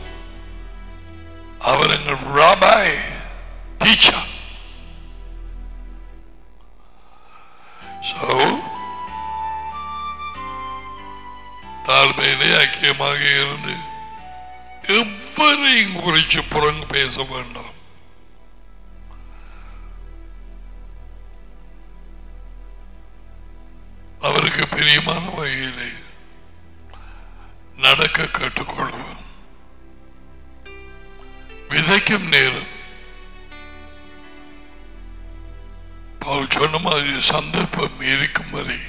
அவர் எங்கள் ராபாய் டீச்சர் தாழ்மையிலே ஐக்கியமாக இருந்து எவரையும் குறித்து புறங்கு பேச வேண்டாம் நடக்க கேட்டுக்கொள்வோம் விதைக்கும் நேரம். சொன்ன மாதிரி சந்தர்ப்பம் இருக்கும் வரை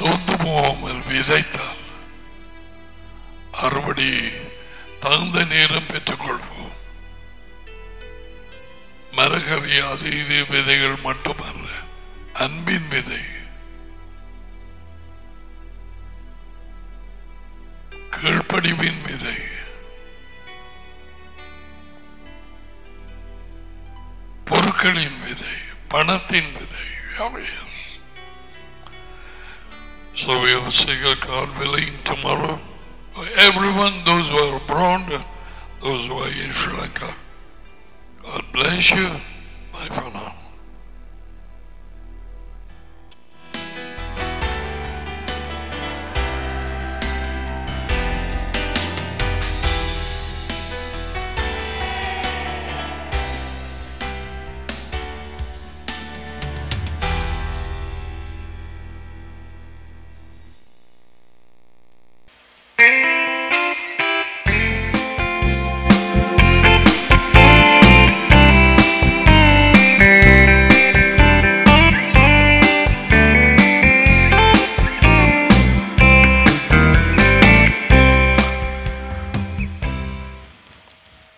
சொந்து போகாமல் விதைத்தால் அறுவடை தகுந்த நேரம் பெற்றுக்கொள்வோம். மரகரி அது இது விதைகள் மட்டுமல்ல அன்பின் விதை. கீழ்ப்படிவின் விதை பொருட்களின் விதை பணத்தின் விதை Yes. So we will see God willing tomorrow. Everyone, those who are abroad, those who are in Sri Lanka, God bless you. Bye for now.